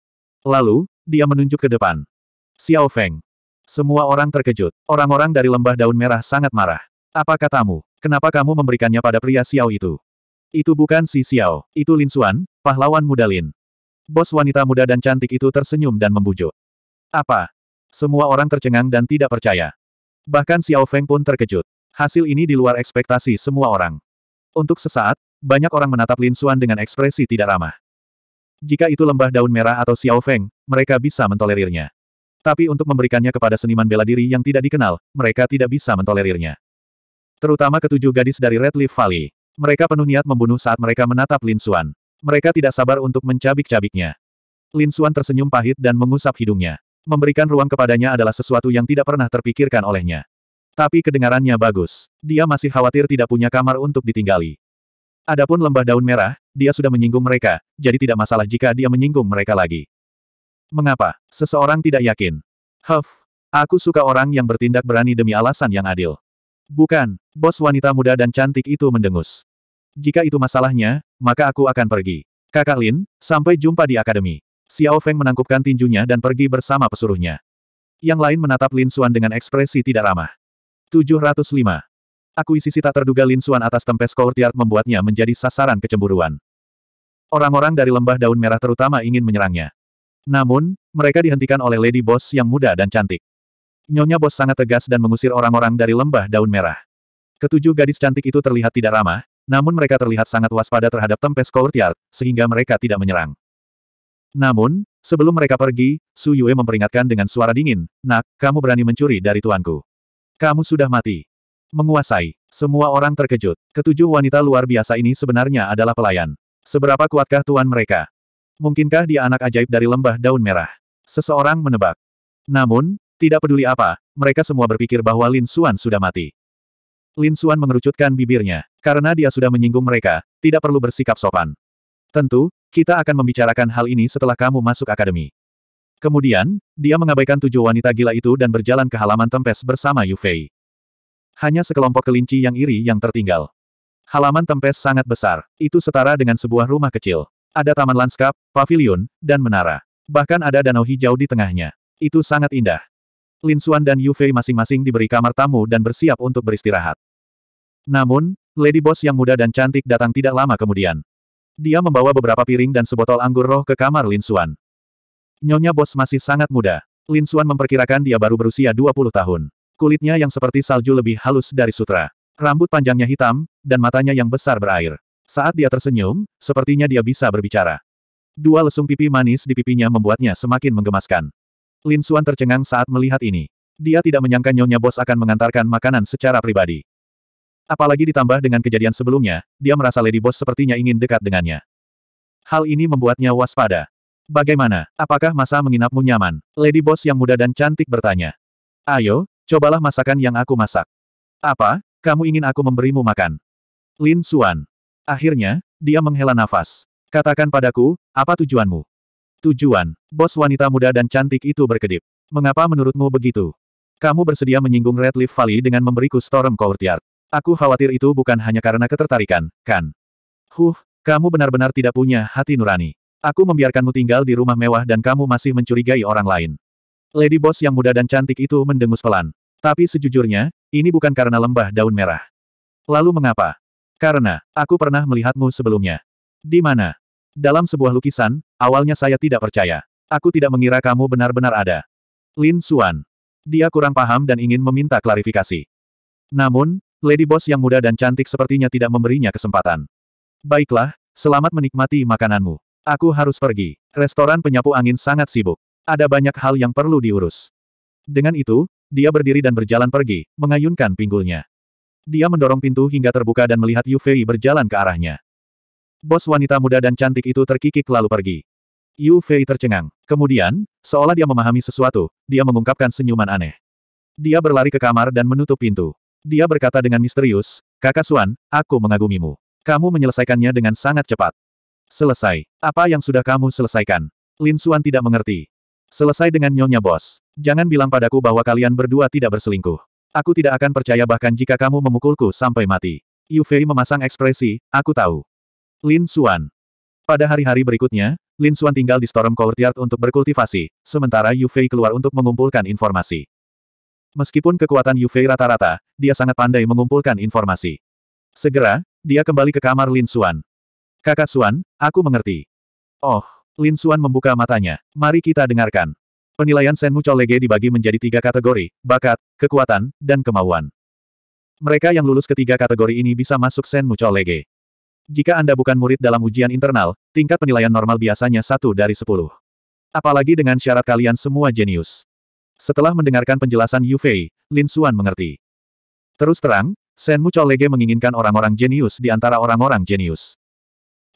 Lalu, dia menunjuk ke depan. Xiao Feng. Semua orang terkejut. Orang-orang dari lembah daun merah sangat marah. Apa katamu? Kenapa kamu memberikannya pada pria Xiao itu? Itu bukan si Xiao, itu Lin Xuan, pahlawan muda Lin. Bos wanita muda dan cantik itu tersenyum dan membujuk. Apa? Semua orang tercengang dan tidak percaya. Bahkan Xiao Feng pun terkejut. Hasil ini di luar ekspektasi semua orang. Untuk sesaat, banyak orang menatap Lin Xuan dengan ekspresi tidak ramah. Jika itu lembah daun merah atau Xiao Feng, mereka bisa mentolerirnya. Tapi untuk memberikannya kepada seniman bela diri yang tidak dikenal, mereka tidak bisa mentolerirnya. Terutama ketujuh gadis dari Red Leaf Valley. Mereka penuh niat membunuh saat mereka menatap Lin Xuan. Mereka tidak sabar untuk mencabik-cabiknya. Lin Xuan tersenyum pahit dan mengusap hidungnya. Memberikan ruang kepadanya adalah sesuatu yang tidak pernah terpikirkan olehnya. Tapi kedengarannya bagus. Dia masih khawatir tidak punya kamar untuk ditinggali. Adapun lembah daun merah, dia sudah menyinggung mereka, jadi tidak masalah jika dia menyinggung mereka lagi. Mengapa? Seseorang tidak yakin. Huff, aku suka orang yang bertindak berani demi alasan yang adil. Bukan, bos wanita muda dan cantik itu mendengus. Jika itu masalahnya, maka aku akan pergi. Kakak Lin, sampai jumpa di akademi. Xiao Feng menangkupkan tinjunya dan pergi bersama pesuruhnya. Yang lain menatap Lin Xuan dengan ekspresi tidak ramah. 705. Akuisisi tak terduga Lin Xuan atas Tempest Courtyard membuatnya menjadi sasaran kecemburuan. Orang-orang dari lembah daun merah terutama ingin menyerangnya. Namun, mereka dihentikan oleh Lady Boss yang muda dan cantik. Nyonya Boss sangat tegas dan mengusir orang-orang dari lembah daun merah. Ketujuh gadis cantik itu terlihat tidak ramah, namun mereka terlihat sangat waspada terhadap Tempest Courtyard, sehingga mereka tidak menyerang. Namun, sebelum mereka pergi, Su Yue memperingatkan dengan suara dingin, Nak, kamu berani mencuri dari tuanku. Kamu sudah mati. Menguasai. Semua orang terkejut. Ketujuh wanita luar biasa ini sebenarnya adalah pelayan. Seberapa kuatkah tuan mereka? Mungkinkah dia anak ajaib dari lembah daun merah? Seseorang menebak. Namun, tidak peduli apa, mereka semua berpikir bahwa Lin Xuan sudah mati. Lin Xuan mengerucutkan bibirnya. Karena dia sudah menyinggung mereka, tidak perlu bersikap sopan. Tentu, kita akan membicarakan hal ini setelah kamu masuk akademi. Kemudian, dia mengabaikan tujuh wanita gila itu dan berjalan ke halaman Tempes bersama Yu Fei. Hanya sekelompok kelinci yang iri yang tertinggal. Halaman Tempes sangat besar. Itu setara dengan sebuah rumah kecil. Ada taman lanskap, pavilion, dan menara. Bahkan ada danau hijau di tengahnya. Itu sangat indah. Lin Xuan dan Yu Fei masing-masing diberi kamar tamu dan bersiap untuk beristirahat. Namun, Lady Boss yang muda dan cantik datang tidak lama kemudian. Dia membawa beberapa piring dan sebotol anggur roh ke kamar Lin Xuan. Nyonya Bos masih sangat muda. Lin Xuan memperkirakan dia baru berusia 20 tahun. Kulitnya yang seperti salju lebih halus dari sutra. Rambut panjangnya hitam, dan matanya yang besar berair. Saat dia tersenyum, sepertinya dia bisa berbicara. Dua lesung pipi manis di pipinya membuatnya semakin menggemaskan. Lin Xuan tercengang saat melihat ini. Dia tidak menyangka Nyonya Bos akan mengantarkan makanan secara pribadi. Apalagi ditambah dengan kejadian sebelumnya, dia merasa Lady Boss sepertinya ingin dekat dengannya. Hal ini membuatnya waspada. Bagaimana, apakah masa menginapmu nyaman? Lady Boss yang muda dan cantik bertanya. Ayo, cobalah masakan yang aku masak. Apa, kamu ingin aku memberimu makan? Lin Xuan. Akhirnya, dia menghela nafas. Katakan padaku, apa tujuanmu? Tujuan, bos wanita muda dan cantik itu berkedip. Mengapa menurutmu begitu? Kamu bersedia menyinggung Red Leaf Valley dengan memberiku Storm Courtyard. Aku khawatir itu bukan hanya karena ketertarikan, kan? Huh, kamu benar-benar tidak punya hati nurani. Aku membiarkanmu tinggal di rumah mewah dan kamu masih mencurigai orang lain. Lady Boss yang muda dan cantik itu mendengus pelan. Tapi sejujurnya, ini bukan karena lembah daun merah. Lalu mengapa? Karena, aku pernah melihatmu sebelumnya. Di mana? Dalam sebuah lukisan, awalnya saya tidak percaya. Aku tidak mengira kamu benar-benar ada. Lin Xuan. Dia kurang paham dan ingin meminta klarifikasi. Namun, Lady Boss yang muda dan cantik sepertinya tidak memberinya kesempatan. Baiklah, selamat menikmati makananmu. Aku harus pergi. Restoran penyapu angin sangat sibuk. Ada banyak hal yang perlu diurus. Dengan itu, dia berdiri dan berjalan pergi, mengayunkan pinggulnya. Dia mendorong pintu hingga terbuka dan melihat Yu Fei berjalan ke arahnya. Bos wanita muda dan cantik itu terkikik lalu pergi. Yu Fei tercengang. Kemudian, seolah dia memahami sesuatu, dia mengungkapkan senyuman aneh. Dia berlari ke kamar dan menutup pintu. Dia berkata dengan misterius, Kakak Suan, aku mengagumimu. Kamu menyelesaikannya dengan sangat cepat. Selesai. Apa yang sudah kamu selesaikan? Lin Suan tidak mengerti. Selesai dengan Nyonya Bos. Jangan bilang padaku bahwa kalian berdua tidak berselingkuh. Aku tidak akan percaya bahkan jika kamu memukulku sampai mati. Yu Fei memasang ekspresi, aku tahu. Lin Suan. Pada hari-hari berikutnya, Lin Suan tinggal di Storm Courtyard untuk berkultivasi, sementara Yu Fei keluar untuk mengumpulkan informasi. Meskipun kekuatan Yu Fei rata-rata, dia sangat pandai mengumpulkan informasi. Segera, dia kembali ke kamar Lin Xuan. Kakak Xuan, aku mengerti. Oh, Lin Xuan membuka matanya. Mari kita dengarkan. Penilaian Senmu Cholege dibagi menjadi tiga kategori, bakat, kekuatan, dan kemauan. Mereka yang lulus ketiga kategori ini bisa masuk Senmu Cholege. Jika Anda bukan murid dalam ujian internal, tingkat penilaian normal biasanya satu dari sepuluh. Apalagi dengan syarat kalian semua jenius. Setelah mendengarkan penjelasan Yu Fei, Lin Xuan mengerti. Terus terang, Shen Mu Lege menginginkan orang-orang jenius di antara orang-orang jenius.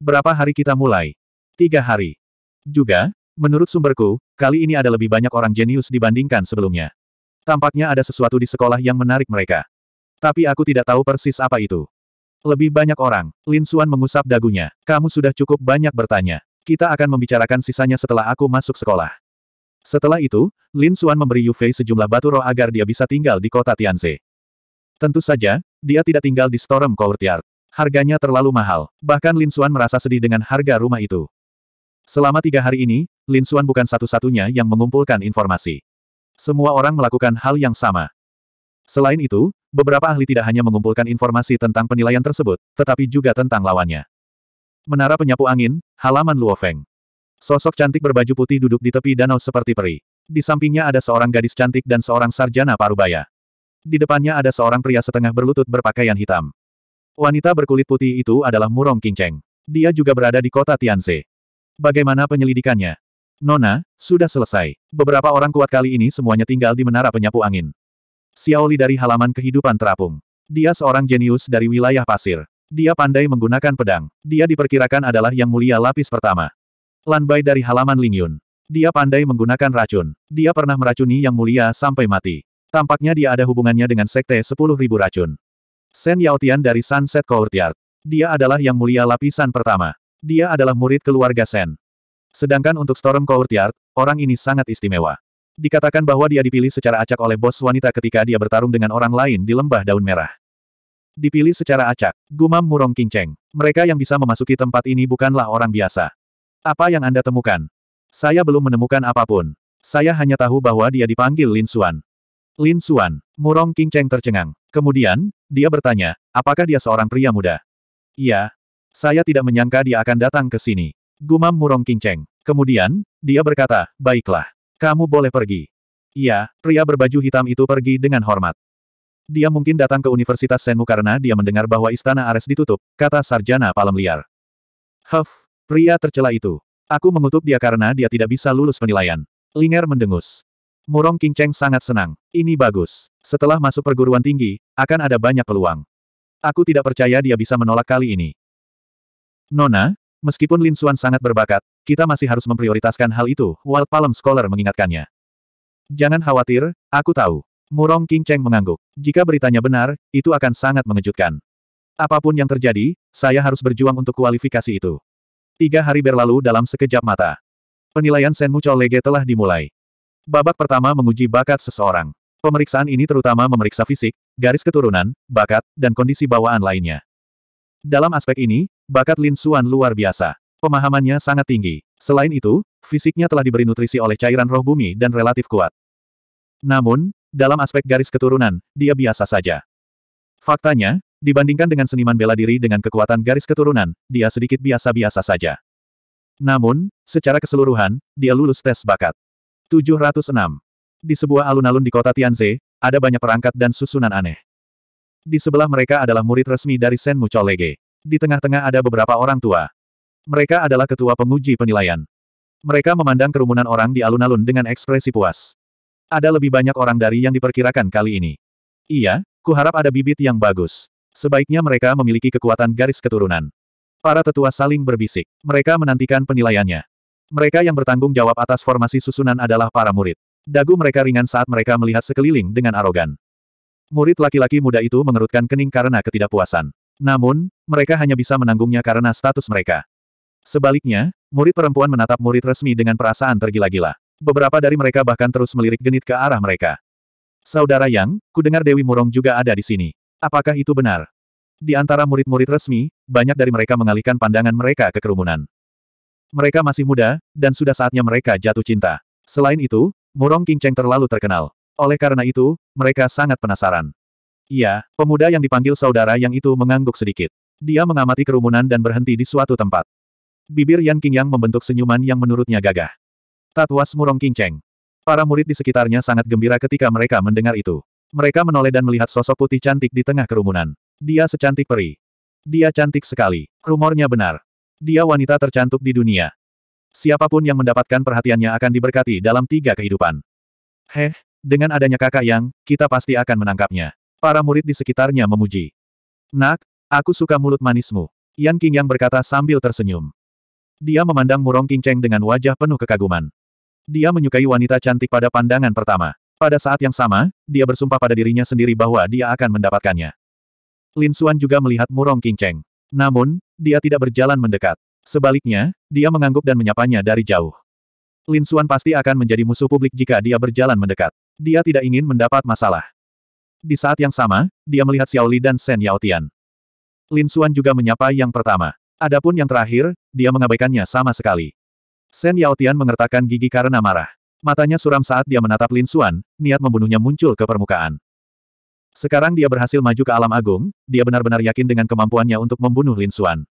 Berapa hari kita mulai? Tiga hari. Juga, menurut sumberku, kali ini ada lebih banyak orang jenius dibandingkan sebelumnya. Tampaknya ada sesuatu di sekolah yang menarik mereka. Tapi aku tidak tahu persis apa itu. Lebih banyak orang. Lin Xuan mengusap dagunya. Kamu sudah cukup banyak bertanya. Kita akan membicarakan sisanya setelah aku masuk sekolah. Setelah itu, Lin Xuan memberi Yu Fei sejumlah batu roh agar dia bisa tinggal di kota Tianze. Tentu saja, dia tidak tinggal di Storm Courtyard. Harganya terlalu mahal, bahkan Lin Xuan merasa sedih dengan harga rumah itu. Selama tiga hari ini, Lin Xuan bukan satu-satunya yang mengumpulkan informasi. Semua orang melakukan hal yang sama. Selain itu, beberapa ahli tidak hanya mengumpulkan informasi tentang penilaian tersebut, tetapi juga tentang lawannya. Menara penyapu angin, halaman Luofeng. Sosok cantik berbaju putih duduk di tepi danau seperti peri. Di sampingnya ada seorang gadis cantik dan seorang sarjana parubaya. Di depannya ada seorang pria setengah berlutut berpakaian hitam. Wanita berkulit putih itu adalah Murong Qingcheng. Dia juga berada di kota Tianze. Bagaimana penyelidikannya? Nona, sudah selesai. Beberapa orang kuat kali ini semuanya tinggal di menara penyapu angin. Xiaoli dari halaman kehidupan terapung. Dia seorang jenius dari wilayah pasir. Dia pandai menggunakan pedang. Dia diperkirakan adalah yang mulia lapis pertama. Lanbai dari halaman Lingyun. Dia pandai menggunakan racun. Dia pernah meracuni yang mulia sampai mati. Tampaknya dia ada hubungannya dengan sekte 10.000 racun. Sen Yaotian dari Sunset Courtyard. Dia adalah yang mulia lapisan pertama. Dia adalah murid keluarga Sen. Sedangkan untuk Storm Courtyard, orang ini sangat istimewa. Dikatakan bahwa dia dipilih secara acak oleh bos wanita ketika dia bertarung dengan orang lain di lembah daun merah. Dipilih secara acak, gumam Murong Cheng. Mereka yang bisa memasuki tempat ini bukanlah orang biasa. Apa yang Anda temukan? Saya belum menemukan apa pun. Saya hanya tahu bahwa dia dipanggil Lin Xuan. Lin Xuan, Murong Cheng tercengang. Kemudian, dia bertanya, apakah dia seorang pria muda? Iya. Saya tidak menyangka dia akan datang ke sini. Gumam Murong Cheng. Kemudian, dia berkata, baiklah. Kamu boleh pergi. Iya, pria berbaju hitam itu pergi dengan hormat. Dia mungkin datang ke Universitas Senmu karena dia mendengar bahwa Istana Ares ditutup, kata Sarjana Palem Liar. Huff, pria tercela itu. Aku mengutuk dia karena dia tidak bisa lulus penilaian. Linger mendengus. Murong Cheng sangat senang. Ini bagus. Setelah masuk perguruan tinggi, akan ada banyak peluang. Aku tidak percaya dia bisa menolak kali ini. Nona, Meskipun Lin Xuan sangat berbakat, kita masih harus memprioritaskan hal itu, Wild Palm Scholar mengingatkannya. Jangan khawatir, aku tahu. Murong King Cheng mengangguk. Jika beritanya benar, itu akan sangat mengejutkan. Apa pun yang terjadi, saya harus berjuang untuk kualifikasi itu. Tiga hari berlalu dalam sekejap mata. Penilaian Sen Mucho Lege telah dimulai. Babak pertama menguji bakat seseorang. Pemeriksaan ini terutama memeriksa fisik, garis keturunan, bakat, dan kondisi bawaan lainnya. Dalam aspek ini, bakat Lin Xuan luar biasa. Pemahamannya sangat tinggi. Selain itu, fisiknya telah diberi nutrisi oleh cairan roh bumi dan relatif kuat. Namun, dalam aspek garis keturunan, dia biasa saja. Faktanya, dibandingkan dengan seniman bela diri dengan kekuatan garis keturunan, dia sedikit biasa-biasa saja. Namun, secara keseluruhan, dia lulus tes bakat. 706. Di sebuah alun-alun di kota Tianze, ada banyak perangkat dan susunan aneh. Di sebelah mereka adalah murid resmi dari Senmu Cholege. Di tengah-tengah ada beberapa orang tua. Mereka adalah ketua penguji penilaian. Mereka memandang kerumunan orang di alun-alun dengan ekspresi puas. Ada lebih banyak orang dari yang diperkirakan kali ini. Iya, kuharap ada bibit yang bagus. Sebaiknya mereka memiliki kekuatan garis keturunan. Para tetua saling berbisik. Mereka menantikan penilaiannya. Mereka yang bertanggung jawab atas formasi susunan adalah para murid. Dagu mereka ringan saat mereka melihat sekeliling dengan arogan. Murid laki-laki muda itu mengerutkan kening karena ketidakpuasan. Namun, mereka hanya bisa menanggungnya karena status mereka. Sebaliknya, murid perempuan menatap murid resmi dengan perasaan tergila-gila. Beberapa dari mereka bahkan terus melirik genit ke arah mereka. Saudara Yang, kudengar Dewi Murong juga ada di sini. Apakah itu benar? Di antara murid-murid resmi, banyak dari mereka mengalihkan pandangan mereka ke kerumunan. Mereka masih muda, dan sudah saatnya mereka jatuh cinta. Selain itu, Murong King Cheng terlalu terkenal. Oleh karena itu, mereka sangat penasaran. Iya, pemuda yang dipanggil saudara yang itu mengangguk sedikit. Dia mengamati kerumunan dan berhenti di suatu tempat. Bibir Yan Qingyang membentuk senyuman yang menurutnya gagah. Tatwas Murong Cheng. Para murid di sekitarnya sangat gembira ketika mereka mendengar itu. Mereka menoleh dan melihat sosok putih cantik di tengah kerumunan. Dia secantik peri. Dia cantik sekali. Rumornya benar. Dia wanita tercantik di dunia. Siapa pun yang mendapatkan perhatiannya akan diberkati dalam tiga kehidupan. Heh, dengan adanya kakak yang, kita pasti akan menangkapnya. Para murid di sekitarnya memuji. Nak, aku suka mulut manismu. Yan King yang berkata sambil tersenyum. Dia memandang Murong King Cheng dengan wajah penuh kekaguman. Dia menyukai wanita cantik pada pandangan pertama. Pada saat yang sama, dia bersumpah pada dirinya sendiri bahwa dia akan mendapatkannya. Lin Xuan juga melihat Murong King Cheng. Namun, dia tidak berjalan mendekat. Sebaliknya, dia mengangguk dan menyapanya dari jauh. Lin Xuan pasti akan menjadi musuh publik jika dia berjalan mendekat. Dia tidak ingin mendapat masalah. Di saat yang sama, dia melihat Xiao Li dan Shen Yaotian. Lin Xuan juga menyapa yang pertama. Adapun yang terakhir, dia mengabaikannya sama sekali. Shen Yaotian mengertakkan gigi karena marah. Matanya suram saat dia menatap Lin Xuan, niat membunuhnya muncul ke permukaan. Sekarang dia berhasil maju ke alam agung, dia benar-benar yakin dengan kemampuannya untuk membunuh Lin Xuan.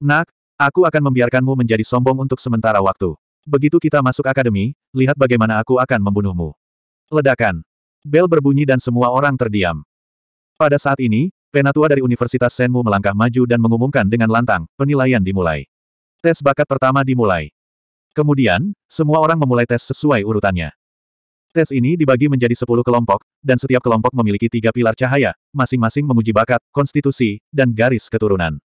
Nak, aku akan membiarkanmu menjadi sombong untuk sementara waktu. Begitu kita masuk akademi, lihat bagaimana aku akan membunuhmu. Ledakan. Bel berbunyi dan semua orang terdiam. Pada saat ini, penatua dari Universitas Senmu melangkah maju dan mengumumkan dengan lantang, penilaian dimulai. Tes bakat pertama dimulai. Kemudian, semua orang memulai tes sesuai urutannya. Tes ini dibagi menjadi 10 kelompok, dan setiap kelompok memiliki tiga pilar cahaya, masing-masing menguji bakat, konstitusi, dan garis keturunan.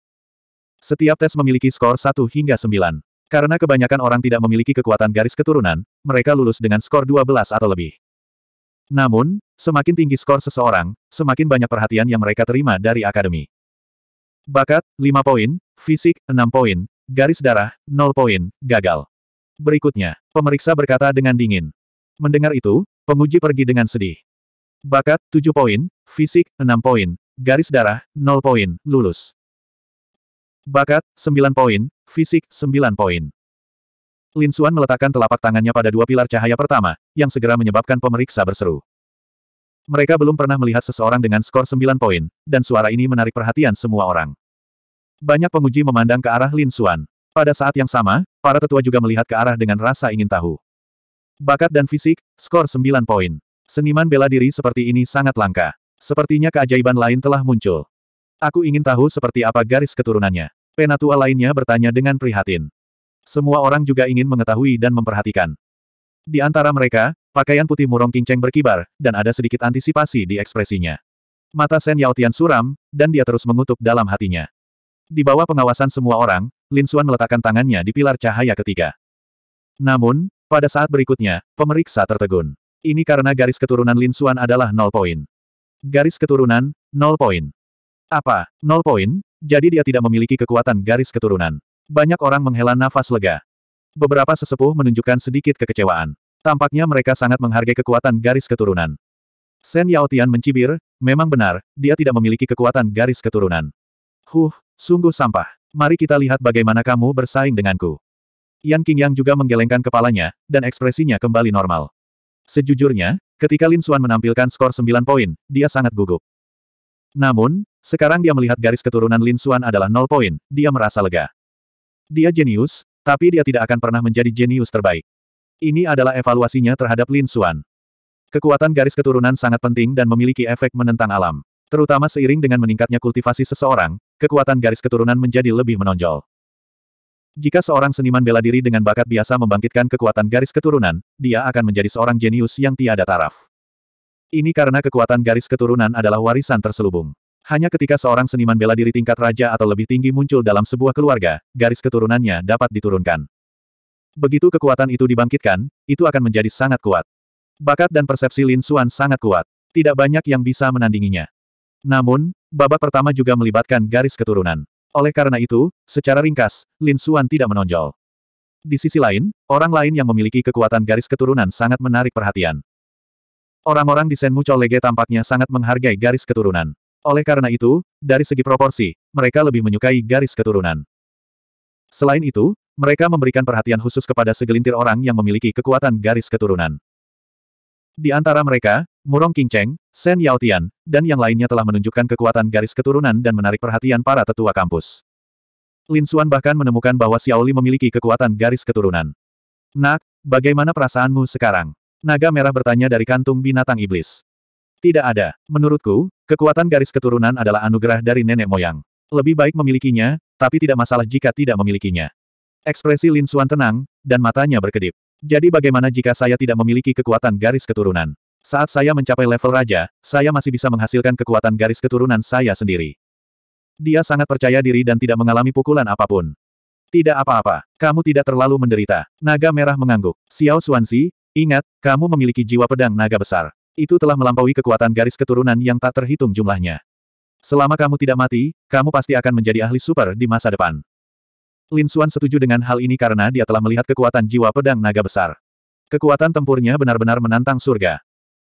Setiap tes memiliki skor 1 hingga 9. Karena kebanyakan orang tidak memiliki kekuatan garis keturunan, mereka lulus dengan skor 12 atau lebih. Namun, semakin tinggi skor seseorang, semakin banyak perhatian yang mereka terima dari akademi. Bakat, 5 poin, fisik, 6 poin, garis darah, 0 poin, gagal. Berikutnya, pemeriksa berkata dengan dingin. Mendengar itu, penguji pergi dengan sedih. Bakat, 7 poin, fisik, 6 poin, garis darah, 0 poin, lulus. Bakat, 9 poin, fisik, 9 poin. Lin Xuan meletakkan telapak tangannya pada dua pilar cahaya pertama, yang segera menyebabkan pemeriksa berseru. Mereka belum pernah melihat seseorang dengan skor 9 poin, dan suara ini menarik perhatian semua orang. Banyak penguji memandang ke arah Lin Xuan. Pada saat yang sama, para tetua juga melihat ke arah dengan rasa ingin tahu. Bakat dan fisik, skor 9 poin. Seniman bela diri seperti ini sangat langka. Sepertinya keajaiban lain telah muncul. Aku ingin tahu seperti apa garis keturunannya. Penatua lainnya bertanya dengan prihatin. Semua orang juga ingin mengetahui dan memperhatikan. Di antara mereka, pakaian putih murong kinceng berkibar, dan ada sedikit antisipasi di ekspresinya. Mata Sen Yaotian suram, dan dia terus mengutuk dalam hatinya. Di bawah pengawasan semua orang, Lin Xuan meletakkan tangannya di pilar cahaya ketiga. Namun, pada saat berikutnya, pemeriksa tertegun. Ini karena garis keturunan Lin Xuan adalah 0 poin. Garis keturunan, 0 poin. Apa, 0 poin? Jadi dia tidak memiliki kekuatan garis keturunan. Banyak orang menghela nafas lega. Beberapa sesepuh menunjukkan sedikit kekecewaan. Tampaknya mereka sangat menghargai kekuatan garis keturunan. Sen Yaotian mencibir, memang benar, dia tidak memiliki kekuatan garis keturunan. Huh, sungguh sampah. Mari kita lihat bagaimana kamu bersaing denganku. Yan Qingyang juga menggelengkan kepalanya, dan ekspresinya kembali normal. Sejujurnya, ketika Lin Xuan menampilkan skor 9 poin, dia sangat gugup. Namun, sekarang dia melihat garis keturunan Lin Xuan adalah 0 poin, dia merasa lega. Dia jenius, tapi dia tidak akan pernah menjadi jenius terbaik. Ini adalah evaluasinya terhadap Lin Xuan. Kekuatan garis keturunan sangat penting dan memiliki efek menentang alam. Terutama seiring dengan meningkatnya kultivasi seseorang, kekuatan garis keturunan menjadi lebih menonjol. Jika seorang seniman bela diri dengan bakat biasa membangkitkan kekuatan garis keturunan, dia akan menjadi seorang jenius yang tiada taraf. Ini karena kekuatan garis keturunan adalah warisan terselubung. Hanya ketika seorang seniman bela diri tingkat raja atau lebih tinggi muncul dalam sebuah keluarga, garis keturunannya dapat diturunkan. Begitu kekuatan itu dibangkitkan, itu akan menjadi sangat kuat. Bakat dan persepsi Lin Xuan sangat kuat. Tidak banyak yang bisa menandinginya. Namun, babak pertama juga melibatkan garis keturunan. Oleh karena itu, secara ringkas, Lin Xuan tidak menonjol. Di sisi lain, orang lain yang memiliki kekuatan garis keturunan sangat menarik perhatian. Orang-orang di Senmu Lege tampaknya sangat menghargai garis keturunan. Oleh karena itu, dari segi proporsi, mereka lebih menyukai garis keturunan. Selain itu, mereka memberikan perhatian khusus kepada segelintir orang yang memiliki kekuatan garis keturunan. Di antara mereka, Murong Qingcheng, Sen Yaotian, dan yang lainnya telah menunjukkan kekuatan garis keturunan dan menarik perhatian para tetua kampus. Lin Xuan bahkan menemukan bahwa Xiaoli memiliki kekuatan garis keturunan. Nak, bagaimana perasaanmu sekarang? Naga merah bertanya dari kantung binatang iblis. Tidak ada. Menurutku, kekuatan garis keturunan adalah anugerah dari nenek moyang. Lebih baik memilikinya, tapi tidak masalah jika tidak memilikinya. Ekspresi Lin Xuan tenang, dan matanya berkedip. Jadi bagaimana jika saya tidak memiliki kekuatan garis keturunan? Saat saya mencapai level raja, saya masih bisa menghasilkan kekuatan garis keturunan saya sendiri. Dia sangat percaya diri dan tidak mengalami pukulan apa pun. Tidak apa-apa, kamu tidak terlalu menderita. Naga merah mengangguk. Xiao Xuanxi, ingat, kamu memiliki jiwa pedang naga besar. Itu telah melampaui kekuatan garis keturunan yang tak terhitung jumlahnya. Selama kamu tidak mati, kamu pasti akan menjadi ahli super di masa depan. Lin Xuan setuju dengan hal ini karena dia telah melihat kekuatan jiwa pedang naga besar. Kekuatan tempurnya benar-benar menantang surga.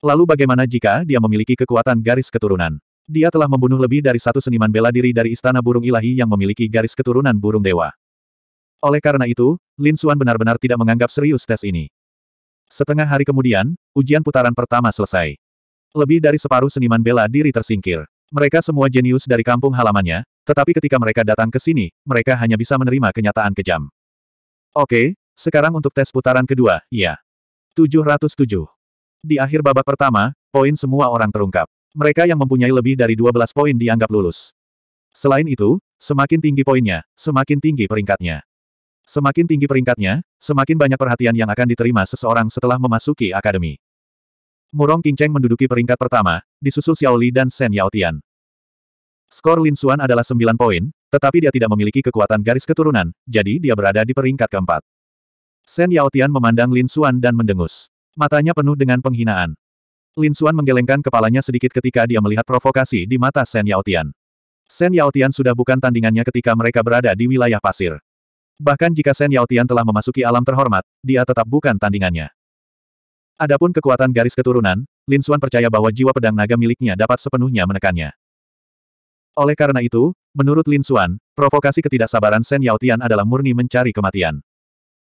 Lalu bagaimana jika dia memiliki kekuatan garis keturunan? Dia telah membunuh lebih dari satu seniman bela diri dari Istana Burung Ilahi yang memiliki garis keturunan burung dewa. Oleh karena itu, Lin Xuan benar-benar tidak menganggap serius tes ini. Setengah hari kemudian, ujian putaran pertama selesai. Lebih dari separuh seniman bela diri tersingkir. Mereka semua jenius dari kampung halamannya, tetapi ketika mereka datang ke sini, mereka hanya bisa menerima kenyataan kejam. Oke, sekarang untuk tes putaran kedua, ya. 707. Di akhir babak pertama, poin semua orang terungkap. Mereka yang mempunyai lebih dari 12 poin dianggap lulus. Selain itu, semakin tinggi poinnya, semakin tinggi peringkatnya. Semakin tinggi peringkatnya, semakin banyak perhatian yang akan diterima seseorang setelah memasuki akademi. Murong King Cheng menduduki peringkat pertama, disusul Xiao Li dan Shen Yaotian. Skor Lin Xuan adalah 9 poin, tetapi dia tidak memiliki kekuatan garis keturunan, jadi dia berada di peringkat keempat. Shen Yaotian memandang Lin Xuan dan mendengus. Matanya penuh dengan penghinaan. Lin Xuan menggelengkan kepalanya sedikit ketika dia melihat provokasi di mata Shen Yaotian. Shen Yaotian sudah bukan tandingannya ketika mereka berada di wilayah pasir. Bahkan jika Shen Yaotian telah memasuki alam terhormat, dia tetap bukan tandingannya. Adapun kekuatan garis keturunan, Lin Xuan percaya bahwa jiwa pedang naga miliknya dapat sepenuhnya menekannya. Oleh karena itu, menurut Lin Xuan, provokasi ketidaksabaran Shen Yaotian adalah murni mencari kematian.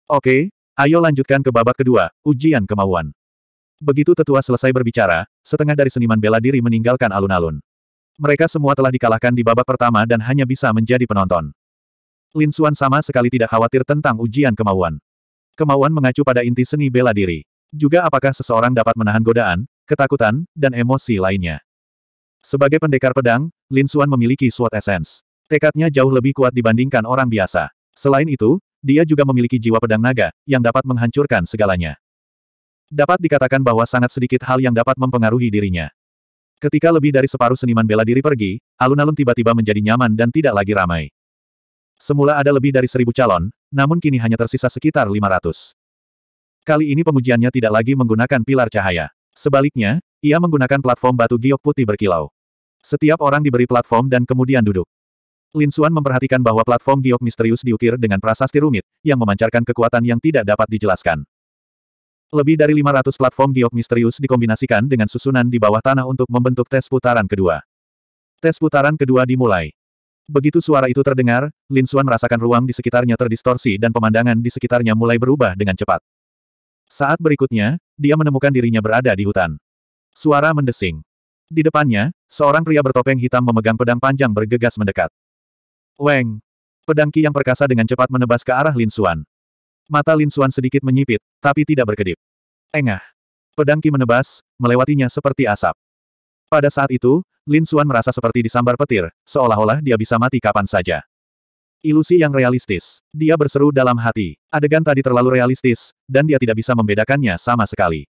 Oke, ayo lanjutkan ke babak kedua, ujian kemauan. Begitu tetua selesai berbicara, setengah dari seniman bela diri meninggalkan alun-alun. Mereka semua telah dikalahkan di babak pertama dan hanya bisa menjadi penonton. Lin Xuan sama sekali tidak khawatir tentang ujian kemauan. Kemauan mengacu pada inti seni bela diri. Juga apakah seseorang dapat menahan godaan, ketakutan, dan emosi lainnya. Sebagai pendekar pedang, Lin Xuan memiliki SWOT Essence. Tekadnya jauh lebih kuat dibandingkan orang biasa. Selain itu, dia juga memiliki jiwa pedang naga, yang dapat menghancurkan segalanya. Dapat dikatakan bahwa sangat sedikit hal yang dapat mempengaruhi dirinya. Ketika lebih dari separuh seniman bela diri pergi, alun-alun tiba-tiba menjadi nyaman dan tidak lagi ramai. Semula ada lebih dari seribu calon, namun kini hanya tersisa sekitar 500. Kali ini pengujiannya tidak lagi menggunakan pilar cahaya. Sebaliknya, ia menggunakan platform batu giok putih berkilau. Setiap orang diberi platform dan kemudian duduk. Lin Xuan memperhatikan bahwa platform giok misterius diukir dengan prasasti rumit, yang memancarkan kekuatan yang tidak dapat dijelaskan. Lebih dari 500 platform giok misterius dikombinasikan dengan susunan di bawah tanah untuk membentuk tes putaran kedua. Tes putaran kedua dimulai. Begitu suara itu terdengar, Lin Xuan merasakan ruang di sekitarnya terdistorsi dan pemandangan di sekitarnya mulai berubah dengan cepat. Saat berikutnya, dia menemukan dirinya berada di hutan. Suara mendesing. Di depannya, seorang pria bertopeng hitam memegang pedang panjang bergegas mendekat. Weng! Pedang Ki yang perkasa dengan cepat menebas ke arah Lin Xuan. Mata Lin Xuan sedikit menyipit, tapi tidak berkedip. Engah! Pedang Ki menebas, melewatinya seperti asap. Pada saat itu, Lin Xuan merasa seperti disambar petir, seolah-olah dia bisa mati kapan saja. Ilusi yang realistis. Dia berseru dalam hati. Adegan tadi terlalu realistis, dan dia tidak bisa membedakannya sama sekali.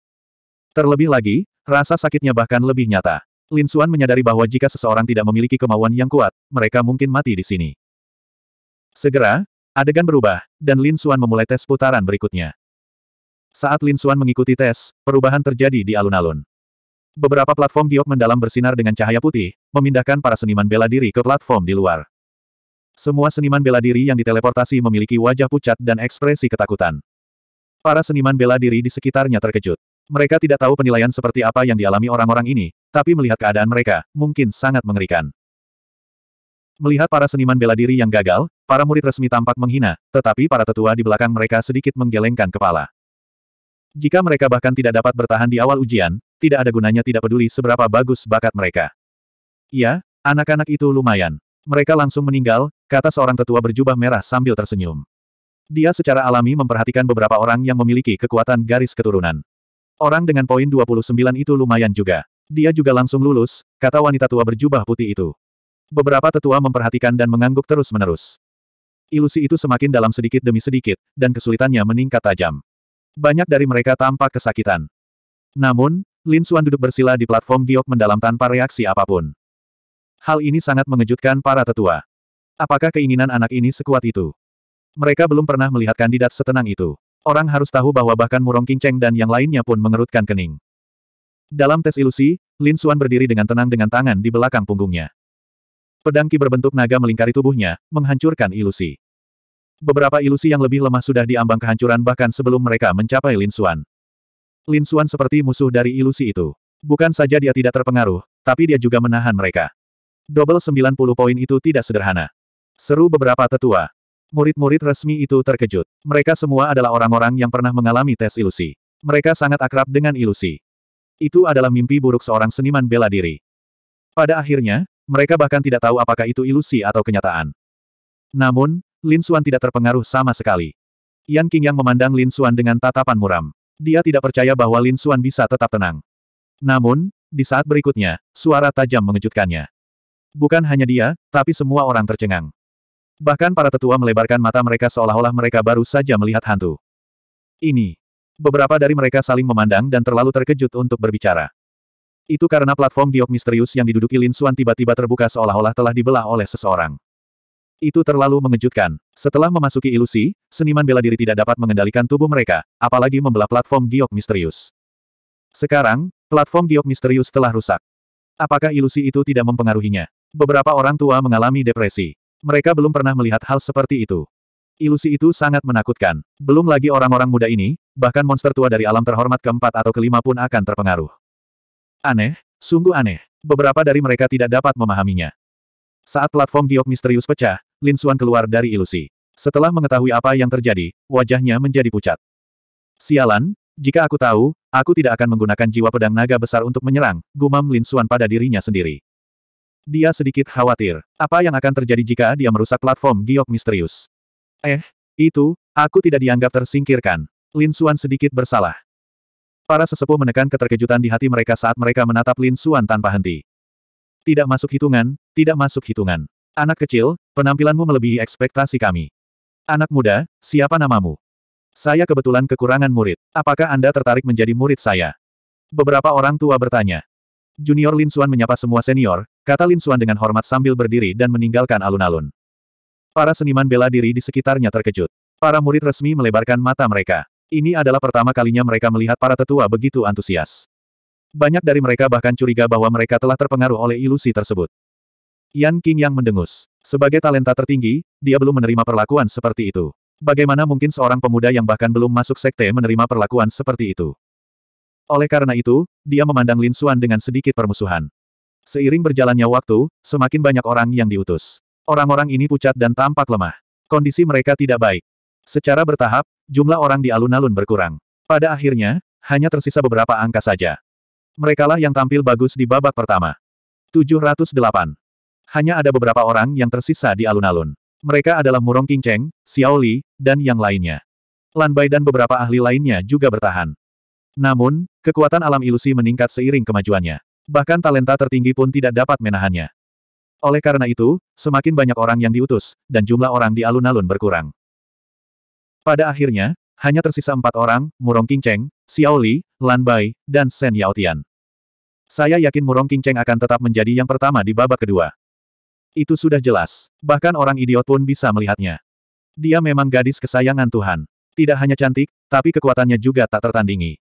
Terlebih lagi, rasa sakitnya bahkan lebih nyata. Lin Xuan menyadari bahwa jika seseorang tidak memiliki kemauan yang kuat, mereka mungkin mati di sini. Segera, adegan berubah, dan Lin Xuan memulai tes putaran berikutnya. Saat Lin Xuan mengikuti tes, perubahan terjadi di alun-alun. Beberapa platform giok mendalam bersinar dengan cahaya putih, memindahkan para seniman bela diri ke platform di luar. Semua seniman bela diri yang diteleportasi memiliki wajah pucat dan ekspresi ketakutan. Para seniman bela diri di sekitarnya terkejut. Mereka tidak tahu penilaian seperti apa yang dialami orang-orang ini, tapi melihat keadaan mereka, mungkin sangat mengerikan. Melihat para seniman bela diri yang gagal, para murid resmi tampak menghina, tetapi para tetua di belakang mereka sedikit menggelengkan kepala. Jika mereka bahkan tidak dapat bertahan di awal ujian, tidak ada gunanya tidak peduli seberapa bagus bakat mereka. Ya, anak-anak itu lumayan. Mereka langsung meninggal, kata seorang tetua berjubah merah sambil tersenyum. Dia secara alami memperhatikan beberapa orang yang memiliki kekuatan garis keturunan. Orang dengan poin 29 itu lumayan juga. Dia juga langsung lulus, kata wanita tua berjubah putih itu. Beberapa tetua memperhatikan dan mengangguk terus-menerus. Ilusi itu semakin dalam sedikit demi sedikit, dan kesulitannya meningkat tajam. Banyak dari mereka tampak kesakitan. Namun, Lin Xuan duduk bersila di platform giok mendalam tanpa reaksi apa pun. Hal ini sangat mengejutkan para tetua. Apakah keinginan anak ini sekuat itu? Mereka belum pernah melihat kandidat setenang itu. Orang harus tahu bahwa bahkan Murong King Cheng dan yang lainnya pun mengerutkan kening. Dalam tes ilusi, Lin Xuan berdiri dengan tenang dengan tangan di belakang punggungnya. Pedang ki berbentuk naga melingkari tubuhnya, menghancurkan ilusi. Beberapa ilusi yang lebih lemah sudah diambang kehancuran bahkan sebelum mereka mencapai Lin Xuan. Lin Xuan seperti musuh dari ilusi itu. Bukan saja dia tidak terpengaruh, tapi dia juga menahan mereka. Double 90 poin itu tidak sederhana. Seru beberapa tetua. Murid-murid resmi itu terkejut. Mereka semua adalah orang-orang yang pernah mengalami tes ilusi. Mereka sangat akrab dengan ilusi. Itu adalah mimpi buruk seorang seniman bela diri. Pada akhirnya, mereka bahkan tidak tahu apakah itu ilusi atau kenyataan. Namun, Lin Xuan tidak terpengaruh sama sekali. Yan King yang memandang Lin Xuan dengan tatapan muram. Dia tidak percaya bahwa Lin Xuan bisa tetap tenang. Namun, di saat berikutnya, suara tajam mengejutkannya. Bukan hanya dia, tapi semua orang tercengang. Bahkan para tetua melebarkan mata mereka seolah-olah mereka baru saja melihat hantu. Ini. Beberapa dari mereka saling memandang dan terlalu terkejut untuk berbicara. Itu karena platform giok misterius yang diduduki Lin Xuan tiba-tiba terbuka seolah-olah telah dibelah oleh seseorang. Itu terlalu mengejutkan. Setelah memasuki ilusi, seniman bela diri tidak dapat mengendalikan tubuh mereka, apalagi membelah platform giok misterius. Sekarang, platform giok misterius telah rusak. Apakah ilusi itu tidak mempengaruhinya? Beberapa orang tua mengalami depresi. Mereka belum pernah melihat hal seperti itu. Ilusi itu sangat menakutkan. Belum lagi orang-orang muda ini, bahkan monster tua dari alam terhormat keempat atau kelima pun akan terpengaruh. Aneh, sungguh aneh. Beberapa dari mereka tidak dapat memahaminya. Saat platform giok misterius pecah, Lin Xuan keluar dari ilusi. Setelah mengetahui apa yang terjadi, wajahnya menjadi pucat. Sialan, jika aku tahu, aku tidak akan menggunakan jiwa pedang naga besar untuk menyerang, gumam Lin Xuan pada dirinya sendiri. Dia sedikit khawatir. Apa yang akan terjadi jika dia merusak platform giok misterius? Eh, itu, aku tidak dianggap tersingkirkan. Lin Xuan sedikit bersalah. Para sesepuh menekan keterkejutan di hati mereka saat mereka menatap Lin Xuan tanpa henti. Tidak masuk hitungan, tidak masuk hitungan. Anak kecil, penampilanmu melebihi ekspektasi kami. Anak muda, siapa namamu? Saya kebetulan kekurangan murid. Apakah Anda tertarik menjadi murid saya? Beberapa orang tua bertanya. Junior Lin Xuan menyapa semua senior, kata Lin Xuan dengan hormat sambil berdiri dan meninggalkan alun-alun. Para seniman bela diri di sekitarnya terkejut. Para murid resmi melebarkan mata mereka. Ini adalah pertama kalinya mereka melihat para tetua begitu antusias. Banyak dari mereka bahkan curiga bahwa mereka telah terpengaruh oleh ilusi tersebut. Yan King yang mendengus. Sebagai talenta tertinggi, dia belum menerima perlakuan seperti itu. Bagaimana mungkin seorang pemuda yang bahkan belum masuk sekte menerima perlakuan seperti itu? Oleh karena itu, dia memandang Lin Xuan dengan sedikit permusuhan. Seiring berjalannya waktu, semakin banyak orang yang diutus. Orang-orang ini pucat dan tampak lemah. Kondisi mereka tidak baik. Secara bertahap, jumlah orang di alun-alun berkurang. Pada akhirnya, hanya tersisa beberapa angka saja. Merekalah yang tampil bagus di babak pertama. 708. Hanya ada beberapa orang yang tersisa di alun-alun. Mereka adalah Murong King Cheng, Xiao Li, dan yang lainnya. Lan Bai dan beberapa ahli lainnya juga bertahan. Namun, kekuatan alam ilusi meningkat seiring kemajuannya. Bahkan talenta tertinggi pun tidak dapat menahannya. Oleh karena itu, semakin banyak orang yang diutus, dan jumlah orang di alun-alun berkurang. Pada akhirnya, hanya tersisa empat orang, Murong King Cheng, Xiao Li, Lan Bai, dan Shen Yaotian. Saya yakin Murong King Cheng akan tetap menjadi yang pertama di babak kedua. Itu sudah jelas. Bahkan orang idiot pun bisa melihatnya. Dia memang gadis kesayangan Tuhan. Tidak hanya cantik, tapi kekuatannya juga tak tertandingi.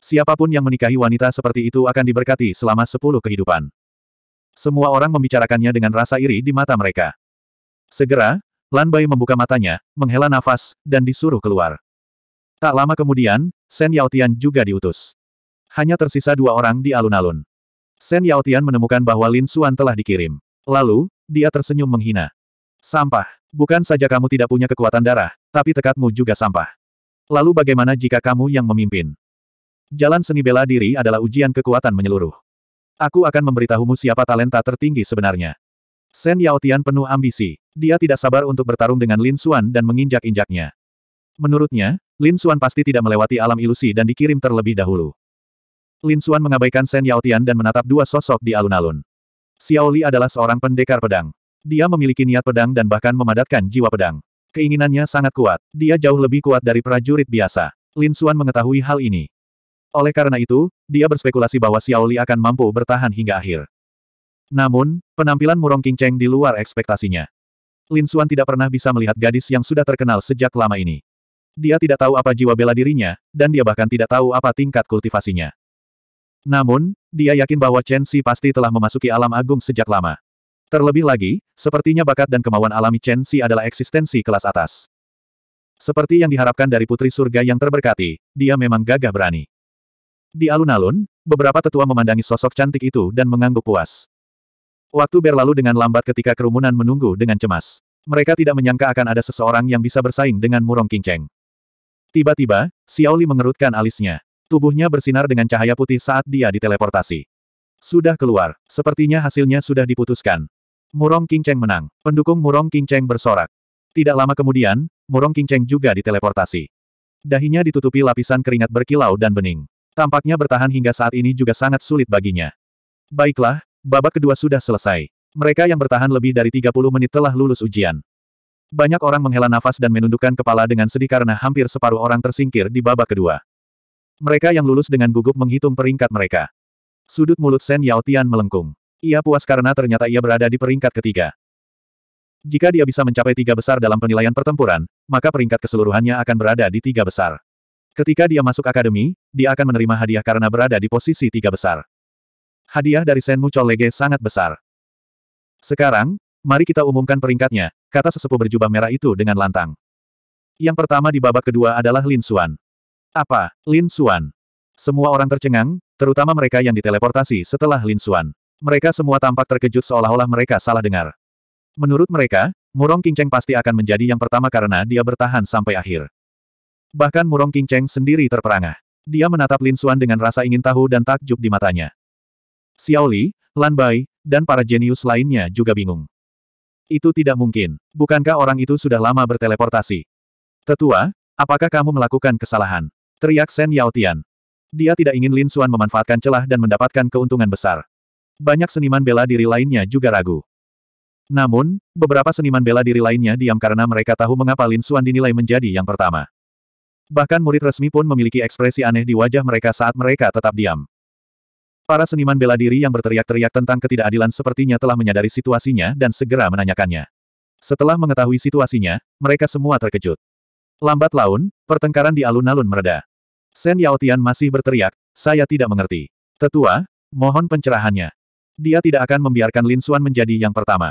Siapa pun yang menikahi wanita seperti itu akan diberkati selama sepuluh kehidupan. Semua orang membicarakannya dengan rasa iri di mata mereka. Segera, Lan Bai membuka matanya, menghela nafas, dan disuruh keluar. Tak lama kemudian, Sen Yaotian juga diutus. Hanya tersisa dua orang di alun-alun. Sen Yaotian menemukan bahwa Lin Xuan telah dikirim. Lalu, dia tersenyum menghina. Sampah. Bukan saja kamu tidak punya kekuatan darah, tapi tekadmu juga sampah. Lalu bagaimana jika kamu yang memimpin? Jalan seni bela diri adalah ujian kekuatan menyeluruh. Aku akan memberitahumu siapa talenta tertinggi sebenarnya. Sen Yaotian penuh ambisi. Dia tidak sabar untuk bertarung dengan Lin Xuan dan menginjak-injaknya. Menurutnya, Lin Xuan pasti tidak melewati alam ilusi dan dikirim terlebih dahulu. Lin Xuan mengabaikan Sen Yaotian dan menatap dua sosok di alun-alun. Xiao Li adalah seorang pendekar pedang. Dia memiliki niat pedang dan bahkan memadatkan jiwa pedang. Keinginannya sangat kuat. Dia jauh lebih kuat dari prajurit biasa. Lin Xuan mengetahui hal ini. Oleh karena itu, dia berspekulasi bahwa Xiao Li akan mampu bertahan hingga akhir. Namun, penampilan Murong King Cheng di luar ekspektasinya. Lin Xuan tidak pernah bisa melihat gadis yang sudah terkenal sejak lama ini. Dia tidak tahu apa jiwa bela dirinya, dan dia bahkan tidak tahu apa tingkat kultivasinya. Namun, dia yakin bahwa Chen Xi pasti telah memasuki alam agung sejak lama. Terlebih lagi, sepertinya bakat dan kemauan alami Chen Xi adalah eksistensi kelas atas. Seperti yang diharapkan dari putri surga yang terberkati, dia memang gagah berani. Di alun-alun, beberapa tetua memandangi sosok cantik itu dan mengangguk puas. Waktu berlalu dengan lambat ketika kerumunan menunggu dengan cemas. Mereka tidak menyangka akan ada seseorang yang bisa bersaing dengan Murong King Cheng. Tiba-tiba, Xiao Li mengerutkan alisnya. Tubuhnya bersinar dengan cahaya putih saat dia diteleportasi. Sudah keluar. Sepertinya hasilnya sudah diputuskan. Murong King Cheng menang. Pendukung Murong King Cheng bersorak. Tidak lama kemudian, Murong King Cheng juga diteleportasi. Dahinya ditutupi lapisan keringat berkilau dan bening. Tampaknya bertahan hingga saat ini juga sangat sulit baginya. Baiklah, babak kedua sudah selesai. Mereka yang bertahan lebih dari 30 menit telah lulus ujian. Banyak orang menghela nafas dan menundukkan kepala dengan sedih karena hampir separuh orang tersingkir di babak kedua. Mereka yang lulus dengan gugup menghitung peringkat mereka. Sudut mulut Sen Yao Tian melengkung. Ia puas karena ternyata ia berada di peringkat ketiga. Jika dia bisa mencapai tiga besar dalam penilaian pertempuran, maka peringkat keseluruhannya akan berada di tiga besar. Ketika dia masuk akademi, dia akan menerima hadiah karena berada di posisi tiga besar. Hadiah dari Sen Mucol Lege sangat besar. Sekarang, mari kita umumkan peringkatnya, kata sesepuh berjubah merah itu dengan lantang. Yang pertama di babak kedua adalah Lin Xuan. Apa, Lin Xuan? Semua orang tercengang, terutama mereka yang diteleportasi setelah Lin Xuan. Mereka semua tampak terkejut seolah-olah mereka salah dengar. Menurut mereka, Murong Cheng pasti akan menjadi yang pertama karena dia bertahan sampai akhir. Bahkan Murong Cheng sendiri terperangah. Dia menatap Lin Xuan dengan rasa ingin tahu dan takjub di matanya. Xiao Li, Lan Bai, dan para jenius lainnya juga bingung. Itu tidak mungkin. Bukankah orang itu sudah lama berteleportasi? Tetua, apakah kamu melakukan kesalahan? Teriak Sen Yao Tian. Dia tidak ingin Lin Xuan memanfaatkan celah dan mendapatkan keuntungan besar. Banyak seniman bela diri lainnya juga ragu. Namun, beberapa seniman bela diri lainnya diam karena mereka tahu mengapa Lin Xuan dinilai menjadi yang pertama. Bahkan murid resmi pun memiliki ekspresi aneh di wajah mereka saat mereka tetap diam. Para seniman bela diri yang berteriak-teriak tentang ketidakadilan sepertinya telah menyadari situasinya dan segera menanyakannya. Setelah mengetahui situasinya, mereka semua terkejut. Lambat laun, pertengkaran di alun-alun mereda. Sen Yaotian masih berteriak, saya tidak mengerti. Tetua, mohon pencerahannya. Dia tidak akan membiarkan Lin Xuan menjadi yang pertama.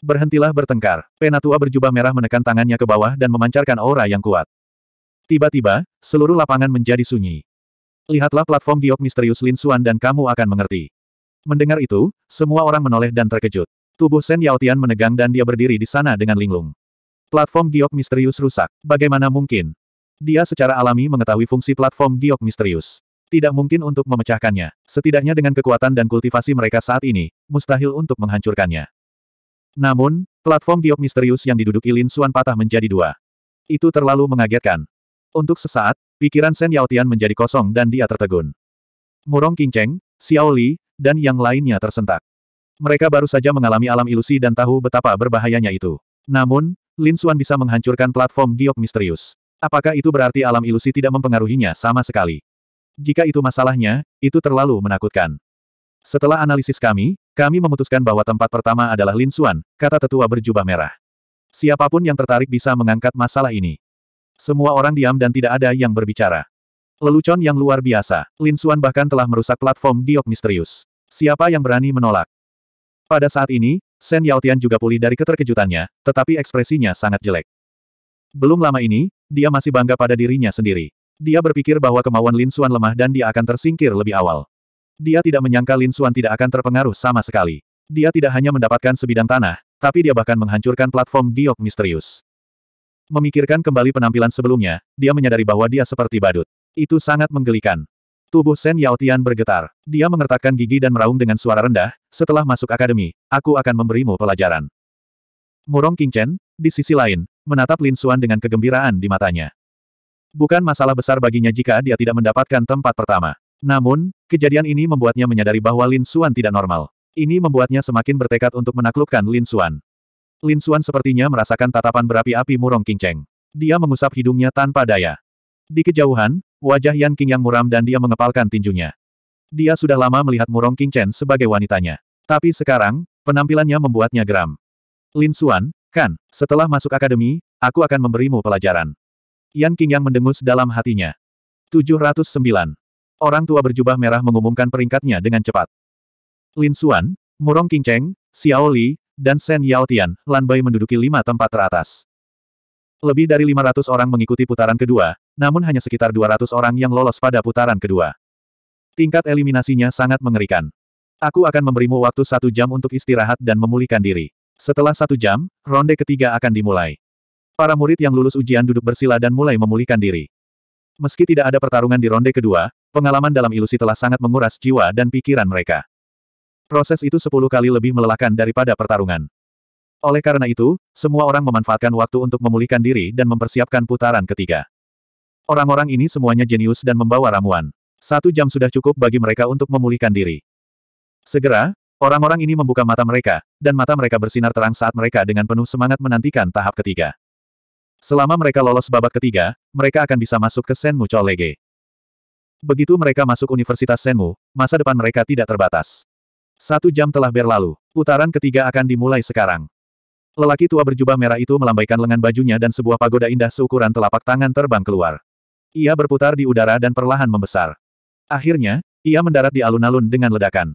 Berhentilah bertengkar. Penatua berjubah merah menekan tangannya ke bawah dan memancarkan aura yang kuat. Tiba-tiba, seluruh lapangan menjadi sunyi. Lihatlah platform giok misterius Lin Xuan dan kamu akan mengerti. Mendengar itu, semua orang menoleh dan terkejut. Tubuh Sen Yaotian menegang dan dia berdiri di sana dengan linglung. Platform giok misterius rusak. Bagaimana mungkin? Dia secara alami mengetahui fungsi platform giok misterius. Tidak mungkin untuk memecahkannya. Setidaknya dengan kekuatan dan kultivasi mereka saat ini, mustahil untuk menghancurkannya. Namun, platform giok misterius yang diduduki Lin Xuan patah menjadi dua. Itu terlalu mengagetkan. Untuk sesaat, pikiran Sen Yaotian menjadi kosong dan dia tertegun. Murong Cheng, Xiao Li, dan yang lainnya tersentak. Mereka baru saja mengalami alam ilusi dan tahu betapa berbahayanya itu. Namun, Lin Xuan bisa menghancurkan platform giok misterius. Apakah itu berarti alam ilusi tidak mempengaruhinya sama sekali? Jika itu masalahnya, itu terlalu menakutkan. Setelah analisis kami, kami memutuskan bahwa tempat pertama adalah Lin Xuan, kata tetua berjubah merah. Siapa pun yang tertarik bisa mengangkat masalah ini. Semua orang diam dan tidak ada yang berbicara. Lelucon yang luar biasa, Lin Xuan bahkan telah merusak platform giok misterius. Siapa yang berani menolak? Pada saat ini, Sen Yaotian juga pulih dari keterkejutannya, tetapi ekspresinya sangat jelek. Belum lama ini, dia masih bangga pada dirinya sendiri. Dia berpikir bahwa kemauan Lin Xuan lemah dan dia akan tersingkir lebih awal. Dia tidak menyangka Lin Xuan tidak akan terpengaruh sama sekali. Dia tidak hanya mendapatkan sebidang tanah, tapi dia bahkan menghancurkan platform giok misterius. Memikirkan kembali penampilan sebelumnya, dia menyadari bahwa dia seperti badut. Itu sangat menggelikan. Tubuh Sen Yaotian bergetar. Dia mengertakkan gigi dan meraung dengan suara rendah, setelah masuk akademi, aku akan memberimu pelajaran. Murong Chen, di sisi lain, menatap Lin Xuan dengan kegembiraan di matanya. Bukan masalah besar baginya jika dia tidak mendapatkan tempat pertama. Namun, kejadian ini membuatnya menyadari bahwa Lin Xuan tidak normal. Ini membuatnya semakin bertekad untuk menaklukkan Lin Xuan. Lin Xuan sepertinya merasakan tatapan berapi-api Murong Cheng. Dia mengusap hidungnya tanpa daya. Di kejauhan, wajah Yan King yang muram dan dia mengepalkan tinjunya. Dia sudah lama melihat Murong Chen sebagai wanitanya. Tapi sekarang, penampilannya membuatnya geram. Lin Xuan, Kan, setelah masuk akademi, aku akan memberimu pelajaran. Yan King yang mendengus dalam hatinya. 709. Orang tua berjubah merah mengumumkan peringkatnya dengan cepat. Lin Xuan, Murong Cheng, Xiao Li, dan Shen Yaotian, Lan Bai menduduki lima tempat teratas. Lebih dari 500 orang mengikuti putaran kedua, namun hanya sekitar 200 orang yang lolos pada putaran kedua. Tingkat eliminasinya sangat mengerikan. Aku akan memberimu waktu satu jam untuk istirahat dan memulihkan diri. Setelah satu jam, ronde ketiga akan dimulai. Para murid yang lulus ujian duduk bersila dan mulai memulihkan diri. Meski tidak ada pertarungan di ronde kedua, pengalaman dalam ilusi telah sangat menguras jiwa dan pikiran mereka. Proses itu sepuluh kali lebih melelahkan daripada pertarungan. Oleh karena itu, semua orang memanfaatkan waktu untuk memulihkan diri dan mempersiapkan putaran ketiga. Orang-orang ini semuanya jenius dan membawa ramuan. Satu jam sudah cukup bagi mereka untuk memulihkan diri. Segera, orang-orang ini membuka mata mereka, dan mata mereka bersinar terang saat mereka dengan penuh semangat menantikan tahap ketiga. Selama mereka lolos babak ketiga, mereka akan bisa masuk ke Senmu Cholege. Begitu mereka masuk Universitas Senmu, masa depan mereka tidak terbatas. Satu jam telah berlalu. Putaran ketiga akan dimulai sekarang. Lelaki tua berjubah merah itu melambaikan lengan bajunya dan sebuah pagoda indah seukuran telapak tangan terbang keluar. Ia berputar di udara dan perlahan membesar. Akhirnya, ia mendarat di alun-alun dengan ledakan.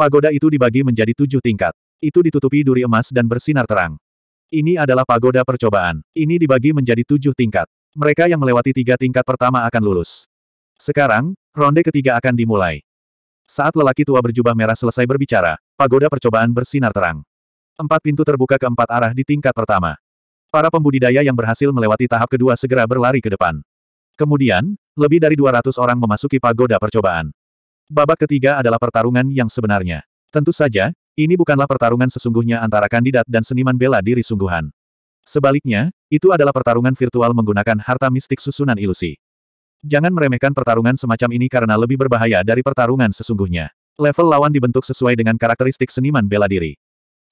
Pagoda itu dibagi menjadi tujuh tingkat. Itu ditutupi duri emas dan bersinar terang. Ini adalah pagoda percobaan. Ini dibagi menjadi tujuh tingkat. Mereka yang melewati tiga tingkat pertama akan lulus. Sekarang, ronde ketiga akan dimulai. Saat lelaki tua berjubah merah selesai berbicara, pagoda percobaan bersinar terang. Empat pintu terbuka ke empat arah di tingkat pertama. Para pembudidaya yang berhasil melewati tahap kedua segera berlari ke depan. Kemudian, lebih dari 200 orang memasuki pagoda percobaan. Babak ketiga adalah pertarungan yang sebenarnya. Tentu saja, ini bukanlah pertarungan sesungguhnya antara kandidat dan seniman bela diri sungguhan. Sebaliknya, itu adalah pertarungan virtual menggunakan harta mistik susunan ilusi. Jangan meremehkan pertarungan semacam ini karena lebih berbahaya dari pertarungan sesungguhnya. Level lawan dibentuk sesuai dengan karakteristik seniman bela diri.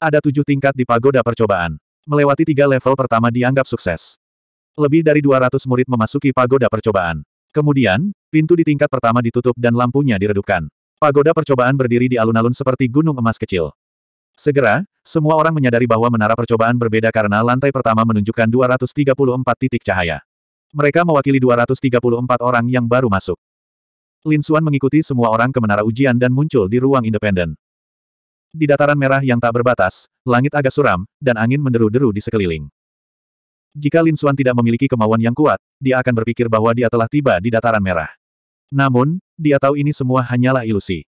Ada tujuh tingkat di pagoda percobaan. Melewati tiga level pertama dianggap sukses. Lebih dari 200 murid memasuki pagoda percobaan. Kemudian, pintu di tingkat pertama ditutup dan lampunya diredupkan. Pagoda percobaan berdiri di alun-alun seperti gunung emas kecil. Segera, semua orang menyadari bahwa menara percobaan berbeda karena lantai pertama menunjukkan 234 titik cahaya. Mereka mewakili 234 orang yang baru masuk. Lin Xuan mengikuti semua orang ke menara ujian dan muncul di ruang independen. Di dataran merah yang tak berbatas, langit agak suram, dan angin menderu-deru di sekeliling. Jika Lin Xuan tidak memiliki kemauan yang kuat, dia akan berpikir bahwa dia telah tiba di dataran merah. Namun, dia tahu ini semua hanyalah ilusi.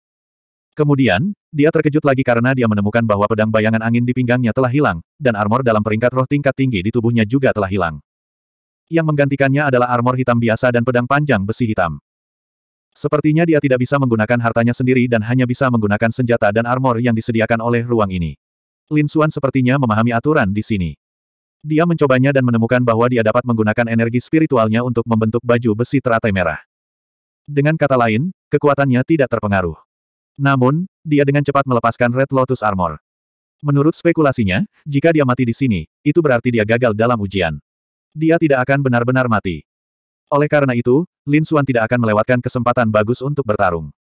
Kemudian, dia terkejut lagi karena dia menemukan bahwa pedang bayangan angin di pinggangnya telah hilang, dan armor dalam peringkat roh tingkat tinggi di tubuhnya juga telah hilang. Yang menggantikannya adalah armor hitam biasa dan pedang panjang besi hitam. Sepertinya dia tidak bisa menggunakan hartanya sendiri dan hanya bisa menggunakan senjata dan armor yang disediakan oleh ruang ini. Lin Xuan sepertinya memahami aturan di sini. Dia mencobanya dan menemukan bahwa dia dapat menggunakan energi spiritualnya untuk membentuk baju besi teratai merah. Dengan kata lain, kekuatannya tidak terpengaruh. Namun, dia dengan cepat melepaskan Red Lotus Armor. Menurut spekulasinya, jika dia mati di sini, itu berarti dia gagal dalam ujian. Dia tidak akan benar-benar mati. Oleh karena itu, Lin Xuan tidak akan melewatkan kesempatan bagus untuk bertarung.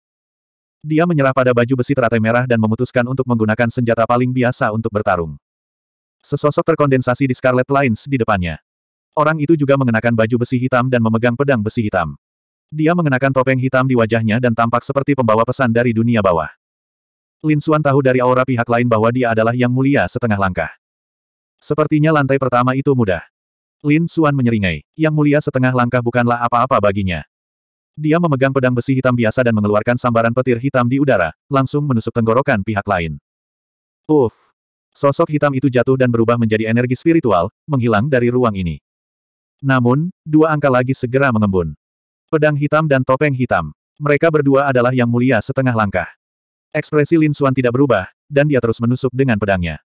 Dia menyerah pada baju besi teratai merah dan memutuskan untuk menggunakan senjata paling biasa untuk bertarung. Sesosok terkondensasi di Scarlet Lines di depannya. Orang itu juga mengenakan baju besi hitam dan memegang pedang besi hitam. Dia mengenakan topeng hitam di wajahnya dan tampak seperti pembawa pesan dari dunia bawah. Lin Xuan tahu dari aura pihak lain bahwa dia adalah yang mulia setengah langkah. Sepertinya lantai pertama itu mudah. Lin Xuan menyeringai. Yang mulia setengah langkah bukanlah apa-apa baginya. Dia memegang pedang besi hitam biasa dan mengeluarkan sambaran petir hitam di udara, langsung menusuk tenggorokan pihak lain. Uff! Sosok hitam itu jatuh dan berubah menjadi energi spiritual, menghilang dari ruang ini. Namun, dua angka lagi segera mengembun. Pedang hitam dan topeng hitam. Mereka berdua adalah yang mulia setengah langkah. Ekspresi Lin Xuan tidak berubah, dan dia terus menusuk dengan pedangnya.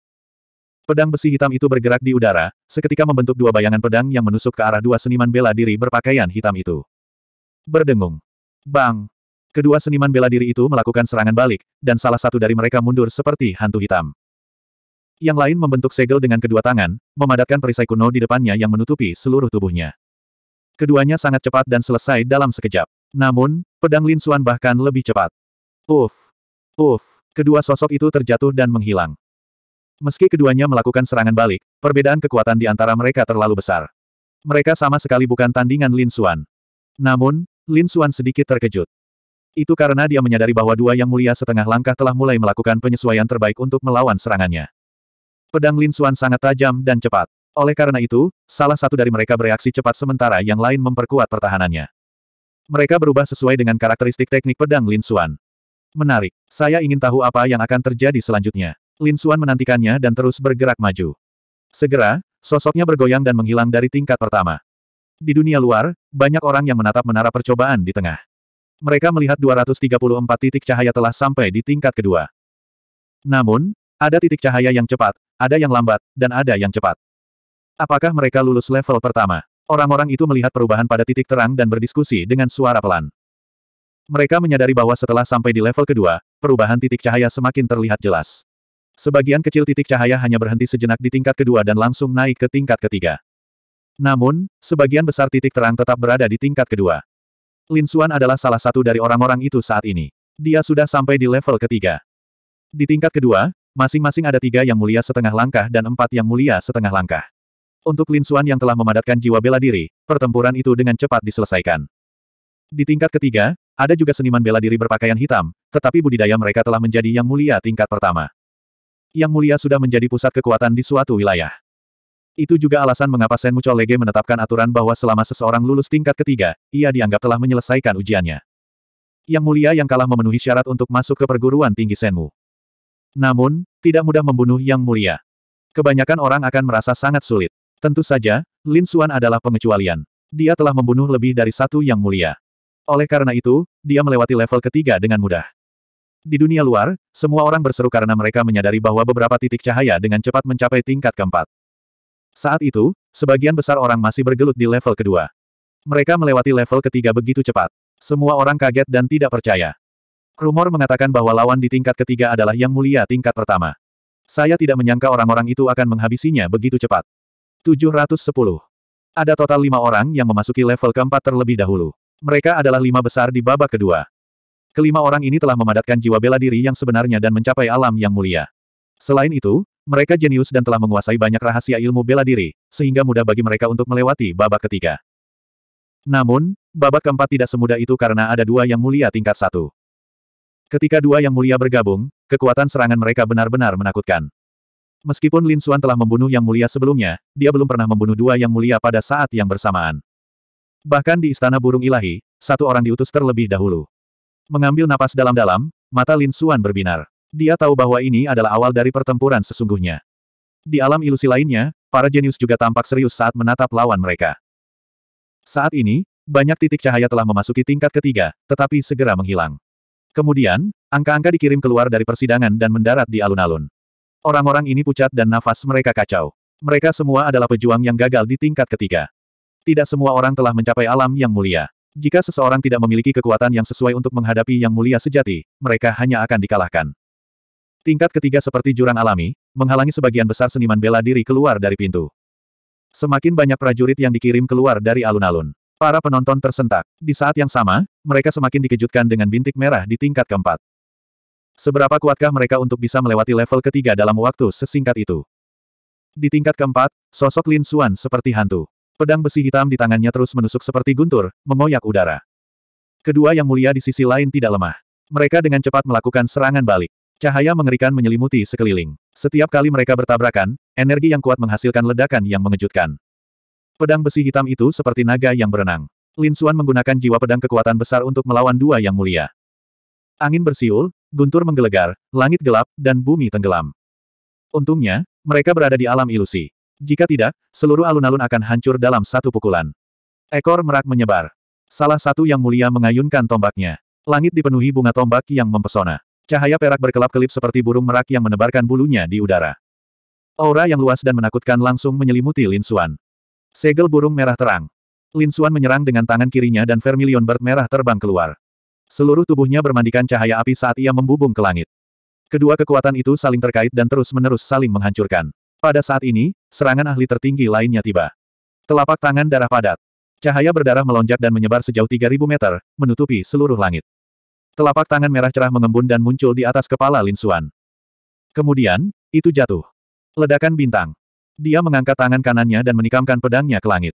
Pedang besi hitam itu bergerak di udara, seketika membentuk dua bayangan pedang yang menusuk ke arah dua seniman bela diri berpakaian hitam itu. Berdengung. Bang! Kedua seniman bela diri itu melakukan serangan balik, dan salah satu dari mereka mundur seperti hantu hitam. Yang lain membentuk segel dengan kedua tangan, memadatkan perisai kuno di depannya yang menutupi seluruh tubuhnya. Keduanya sangat cepat dan selesai dalam sekejap. Namun, pedang Lin Xuan bahkan lebih cepat. Uff! Uff! Kedua sosok itu terjatuh dan menghilang. Meski keduanya melakukan serangan balik, perbedaan kekuatan di antara mereka terlalu besar. Mereka sama sekali bukan tandingan Lin Xuan. Namun, Lin Xuan sedikit terkejut. Itu karena dia menyadari bahwa dua yang mulia setengah langkah telah mulai melakukan penyesuaian terbaik untuk melawan serangannya. Pedang Lin Xuan sangat tajam dan cepat. Oleh karena itu, salah satu dari mereka bereaksi cepat sementara yang lain memperkuat pertahanannya. Mereka berubah sesuai dengan karakteristik teknik pedang Lin Xuan. Menarik. Saya ingin tahu apa yang akan terjadi selanjutnya. Lin Xuan menantikannya dan terus bergerak maju. Segera, sosoknya bergoyang dan menghilang dari tingkat pertama. Di dunia luar, banyak orang yang menatap menara percobaan di tengah. Mereka melihat 234 titik cahaya telah sampai di tingkat kedua. Namun, ada titik cahaya yang cepat, ada yang lambat, dan ada yang cepat. Apakah mereka lulus level pertama? Orang-orang itu melihat perubahan pada titik terang dan berdiskusi dengan suara pelan. Mereka menyadari bahwa setelah sampai di level kedua, perubahan titik cahaya semakin terlihat jelas. Sebagian kecil titik cahaya hanya berhenti sejenak di tingkat kedua dan langsung naik ke tingkat ketiga. Namun, sebagian besar titik terang tetap berada di tingkat kedua. Lin Xuan adalah salah satu dari orang-orang itu saat ini. Dia sudah sampai di level ketiga. Di tingkat kedua, masing-masing ada tiga yang mulia setengah langkah dan empat yang mulia setengah langkah. Untuk Lin Xuan yang telah memadatkan jiwa bela diri, pertempuran itu dengan cepat diselesaikan. Di tingkat ketiga, ada juga seniman bela diri berpakaian hitam, tetapi budidaya mereka telah menjadi yang mulia tingkat pertama. Yang mulia sudah menjadi pusat kekuatan di suatu wilayah. Itu juga alasan mengapa Sen Mucho Lege menetapkan aturan bahwa selama seseorang lulus tingkat ketiga, ia dianggap telah menyelesaikan ujiannya. Yang mulia yang kalah memenuhi syarat untuk masuk ke perguruan tinggi Senmu. Namun, tidak mudah membunuh yang mulia. Kebanyakan orang akan merasa sangat sulit. Tentu saja, Lin Xuan adalah pengecualian. Dia telah membunuh lebih dari satu yang mulia. Oleh karena itu, dia melewati level ketiga dengan mudah. Di dunia luar, semua orang berseru karena mereka menyadari bahwa beberapa titik cahaya dengan cepat mencapai tingkat keempat. Saat itu, sebagian besar orang masih bergelut di level kedua. Mereka melewati level ketiga begitu cepat. Semua orang kaget dan tidak percaya. Rumor mengatakan bahwa lawan di tingkat ketiga adalah yang mulia tingkat pertama. Saya tidak menyangka orang-orang itu akan menghabisinya begitu cepat. 710. Ada total lima orang yang memasuki level keempat terlebih dahulu. Mereka adalah lima besar di babak kedua. Kelima orang ini telah memadatkan jiwa bela diri yang sebenarnya dan mencapai alam yang mulia. Selain itu, mereka jenius dan telah menguasai banyak rahasia ilmu bela diri, sehingga mudah bagi mereka untuk melewati babak ketiga. Namun, babak keempat tidak semudah itu karena ada dua yang mulia tingkat satu. Ketika dua yang mulia bergabung, kekuatan serangan mereka benar-benar menakutkan. Meskipun Lin Xuan telah membunuh yang mulia sebelumnya, dia belum pernah membunuh dua yang mulia pada saat yang bersamaan. Bahkan di Istana Burung Ilahi, satu orang diutus terlebih dahulu. Mengambil napas dalam-dalam, mata Lin Xuan berbinar. Dia tahu bahwa ini adalah awal dari pertempuran sesungguhnya. Di alam ilusi lainnya, para jenius juga tampak serius saat menatap lawan mereka. Saat ini, banyak titik cahaya telah memasuki tingkat ketiga, tetapi segera menghilang. Kemudian, angka-angka dikirim keluar dari persidangan dan mendarat di alun-alun. Orang-orang ini pucat dan nafas mereka kacau. Mereka semua adalah pejuang yang gagal di tingkat ketiga. Tidak semua orang telah mencapai alam yang mulia. Jika seseorang tidak memiliki kekuatan yang sesuai untuk menghadapi yang mulia sejati, mereka hanya akan dikalahkan. Tingkat ketiga seperti jurang alami, menghalangi sebagian besar seniman bela diri keluar dari pintu. Semakin banyak prajurit yang dikirim keluar dari alun-alun. Para penonton tersentak. Di saat yang sama, mereka semakin dikejutkan dengan bintik merah di tingkat keempat. Seberapa kuatkah mereka untuk bisa melewati level ketiga dalam waktu sesingkat itu? Di tingkat keempat, sosok Lin Xuan seperti hantu. Pedang besi hitam di tangannya terus menusuk seperti guntur, mengoyak udara. Kedua yang mulia di sisi lain tidak lemah. Mereka dengan cepat melakukan serangan balik. Cahaya mengerikan menyelimuti sekeliling. Setiap kali mereka bertabrakan, energi yang kuat menghasilkan ledakan yang mengejutkan. Pedang besi hitam itu seperti naga yang berenang. Lin Xuan menggunakan jiwa pedang kekuatan besar untuk melawan dua yang mulia. Angin bersiul, guntur menggelegar, langit gelap, dan bumi tenggelam. Untungnya, mereka berada di alam ilusi. Jika tidak, seluruh alun-alun akan hancur dalam satu pukulan. Ekor merak menyebar. Salah satu yang mulia mengayunkan tombaknya. Langit dipenuhi bunga tombak yang mempesona. Cahaya perak berkelap-kelip seperti burung merak yang menebarkan bulunya di udara. Aura yang luas dan menakutkan langsung menyelimuti Lin Xuan. Segel burung merah terang. Lin Xuan menyerang dengan tangan kirinya dan Vermilion Bird merah terbang keluar. Seluruh tubuhnya bermandikan cahaya api saat ia membubung ke langit. Kedua kekuatan itu saling terkait dan terus-menerus saling menghancurkan. Pada saat ini, serangan ahli tertinggi lainnya tiba. Telapak tangan darah padat. Cahaya berdarah melonjak dan menyebar sejauh 3000 meter, menutupi seluruh langit. Telapak tangan merah cerah mengembun dan muncul di atas kepala Lin Xuan. Kemudian, itu jatuh. Ledakan bintang. Dia mengangkat tangan kanannya dan menikamkan pedangnya ke langit.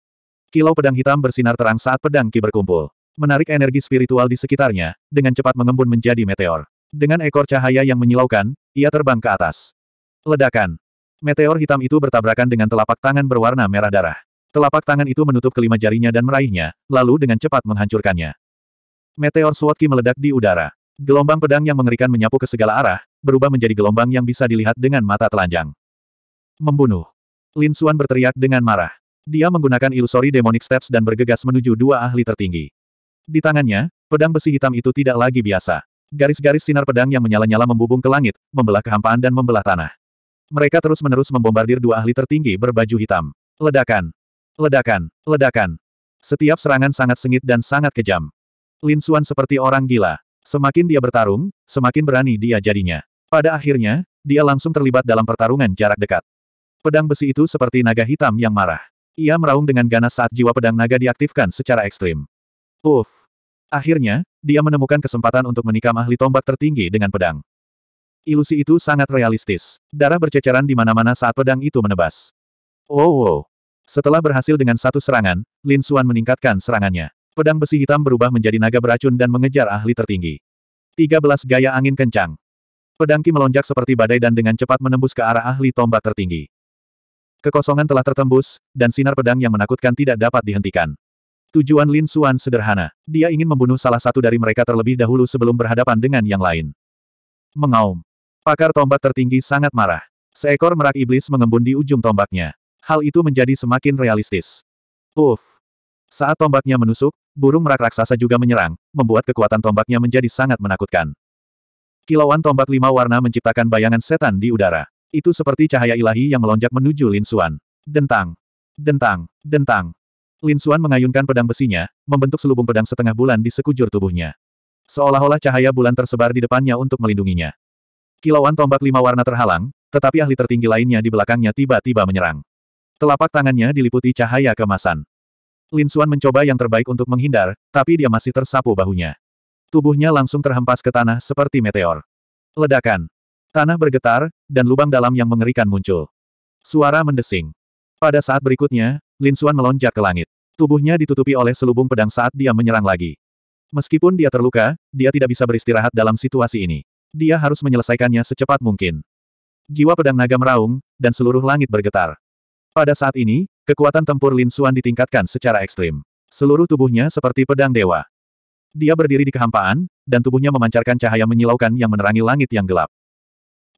Kilau pedang hitam bersinar terang saat pedang Ki berkumpul. Menarik energi spiritual di sekitarnya, dengan cepat mengembun menjadi meteor. Dengan ekor cahaya yang menyilaukan, ia terbang ke atas. Ledakan. Meteor hitam itu bertabrakan dengan telapak tangan berwarna merah darah. Telapak tangan itu menutup kelima jarinya dan meraihnya, lalu dengan cepat menghancurkannya. Meteor Swordki meledak di udara. Gelombang pedang yang mengerikan menyapu ke segala arah, berubah menjadi gelombang yang bisa dilihat dengan mata telanjang. Membunuh. Lin Xuan berteriak dengan marah. Dia menggunakan ilusori demonic steps dan bergegas menuju dua ahli tertinggi. Di tangannya, pedang besi hitam itu tidak lagi biasa. Garis-garis sinar pedang yang menyala-nyala membubung ke langit, membelah kehampaan dan membelah tanah. Mereka terus-menerus membombardir dua ahli tertinggi berbaju hitam. Ledakan. Ledakan. Ledakan. Setiap serangan sangat sengit dan sangat kejam. Lin Xuan seperti orang gila. Semakin dia bertarung, semakin berani dia jadinya. Pada akhirnya, dia langsung terlibat dalam pertarungan jarak dekat. Pedang besi itu seperti naga hitam yang marah. Ia meraung dengan ganas saat jiwa pedang naga diaktifkan secara ekstrim. Uff. Akhirnya, dia menemukan kesempatan untuk menikam ahli tombak tertinggi dengan pedang. Ilusi itu sangat realistis. Darah berceceran di mana-mana saat pedang itu menebas. Oh, wow. Setelah berhasil dengan satu serangan, Lin Xuan meningkatkan serangannya. Pedang besi hitam berubah menjadi naga beracun dan mengejar ahli tertinggi. 13 gaya angin kencang. Pedang Ki melonjak seperti badai dan dengan cepat menembus ke arah ahli tombak tertinggi. Kekosongan telah tertembus, dan sinar pedang yang menakutkan tidak dapat dihentikan. Tujuan Lin Xuan sederhana. Dia ingin membunuh salah satu dari mereka terlebih dahulu sebelum berhadapan dengan yang lain. Mengaum. Pakar tombak tertinggi sangat marah. Seekor merak iblis mengembun di ujung tombaknya. Hal itu menjadi semakin realistis. Uff. Saat tombaknya menusuk, burung merak raksasa juga menyerang, membuat kekuatan tombaknya menjadi sangat menakutkan. Kilauan tombak lima warna menciptakan bayangan setan di udara. Itu seperti cahaya ilahi yang melonjak menuju Lin Xuan. Dentang. Dentang. Dentang. Lin Xuan mengayunkan pedang besinya, membentuk selubung pedang setengah bulan di sekujur tubuhnya. Seolah-olah cahaya bulan tersebar di depannya untuk melindunginya. Kilauan tombak lima warna terhalang, tetapi ahli tertinggi lainnya di belakangnya tiba-tiba menyerang. Telapak tangannya diliputi cahaya kemasan. Lin Xuan mencoba yang terbaik untuk menghindar, tapi dia masih tersapu bahunya. Tubuhnya langsung terhempas ke tanah seperti meteor. Ledakan. Tanah bergetar, dan lubang dalam yang mengerikan muncul. Suara mendesing. Pada saat berikutnya, Lin Xuan melonjak ke langit. Tubuhnya ditutupi oleh selubung pedang saat dia menyerang lagi. Meskipun dia terluka, dia tidak bisa beristirahat dalam situasi ini. Dia harus menyelesaikannya secepat mungkin. Jiwa pedang naga meraung, dan seluruh langit bergetar. Pada saat ini, kekuatan tempur Lin Xuan ditingkatkan secara ekstrim. Seluruh tubuhnya seperti pedang dewa. Dia berdiri di kehampaan, dan tubuhnya memancarkan cahaya menyilaukan yang menerangi langit yang gelap.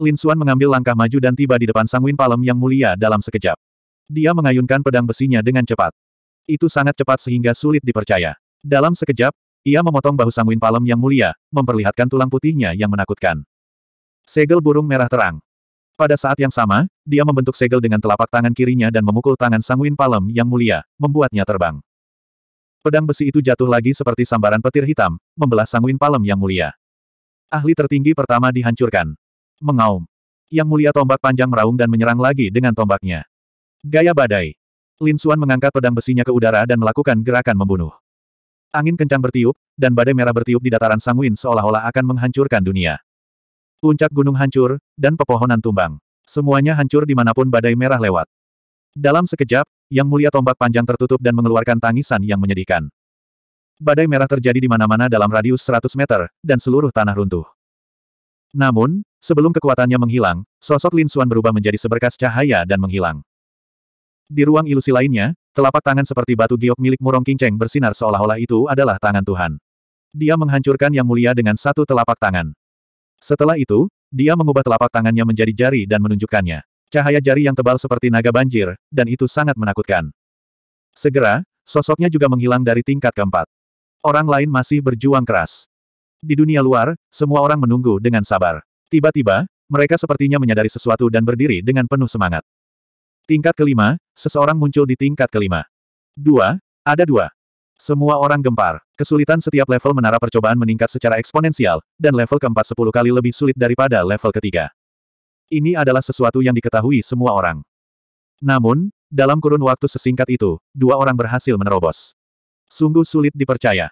Lin Xuan mengambil langkah maju dan tiba di depan Sangwin Palem yang mulia dalam sekejap. Dia mengayunkan pedang besinya dengan cepat. Itu sangat cepat sehingga sulit dipercaya. Dalam sekejap, ia memotong bahu Sangwin Palem yang mulia, memperlihatkan tulang putihnya yang menakutkan. Segel burung merah terang. Pada saat yang sama, dia membentuk segel dengan telapak tangan kirinya dan memukul tangan Sangwin Palem yang mulia, membuatnya terbang. Pedang besi itu jatuh lagi seperti sambaran petir hitam, membelah Sangwin Palem yang mulia. Ahli tertinggi pertama dihancurkan. Mengaum. Yang mulia tombak panjang meraung dan menyerang lagi dengan tombaknya. Gaya badai. Lin Xuan mengangkat pedang besinya ke udara dan melakukan gerakan membunuh. Angin kencang bertiup, dan badai merah bertiup di dataran Sangwin seolah-olah akan menghancurkan dunia. Puncak gunung hancur, dan pepohonan tumbang. Semuanya hancur di mana pun badai merah lewat. Dalam sekejap, yang mulia tombak panjang tertutup dan mengeluarkan tangisan yang menyedihkan. Badai merah terjadi di mana-mana dalam radius 100 meter, dan seluruh tanah runtuh. Namun, sebelum kekuatannya menghilang, sosok Lin Xuan berubah menjadi seberkas cahaya dan menghilang. Di ruang ilusi lainnya, telapak tangan seperti batu giok milik Murong Kinceng bersinar seolah-olah itu adalah tangan Tuhan. Dia menghancurkan yang mulia dengan satu telapak tangan. Setelah itu, dia mengubah telapak tangannya menjadi jari dan menunjukkannya. Cahaya jari yang tebal seperti naga banjir, dan itu sangat menakutkan. Segera, sosoknya juga menghilang dari tingkat keempat. Orang lain masih berjuang keras. Di dunia luar, semua orang menunggu dengan sabar. Tiba-tiba, mereka sepertinya menyadari sesuatu dan berdiri dengan penuh semangat. Tingkat kelima, seseorang muncul di tingkat kelima. Dua, ada dua. Semua orang gempar. Kesulitan setiap level menara percobaan meningkat secara eksponensial, dan level keempat sepuluh kali lebih sulit daripada level ketiga. Ini adalah sesuatu yang diketahui semua orang. Namun, dalam kurun waktu sesingkat itu, dua orang berhasil menerobos. Sungguh sulit dipercaya.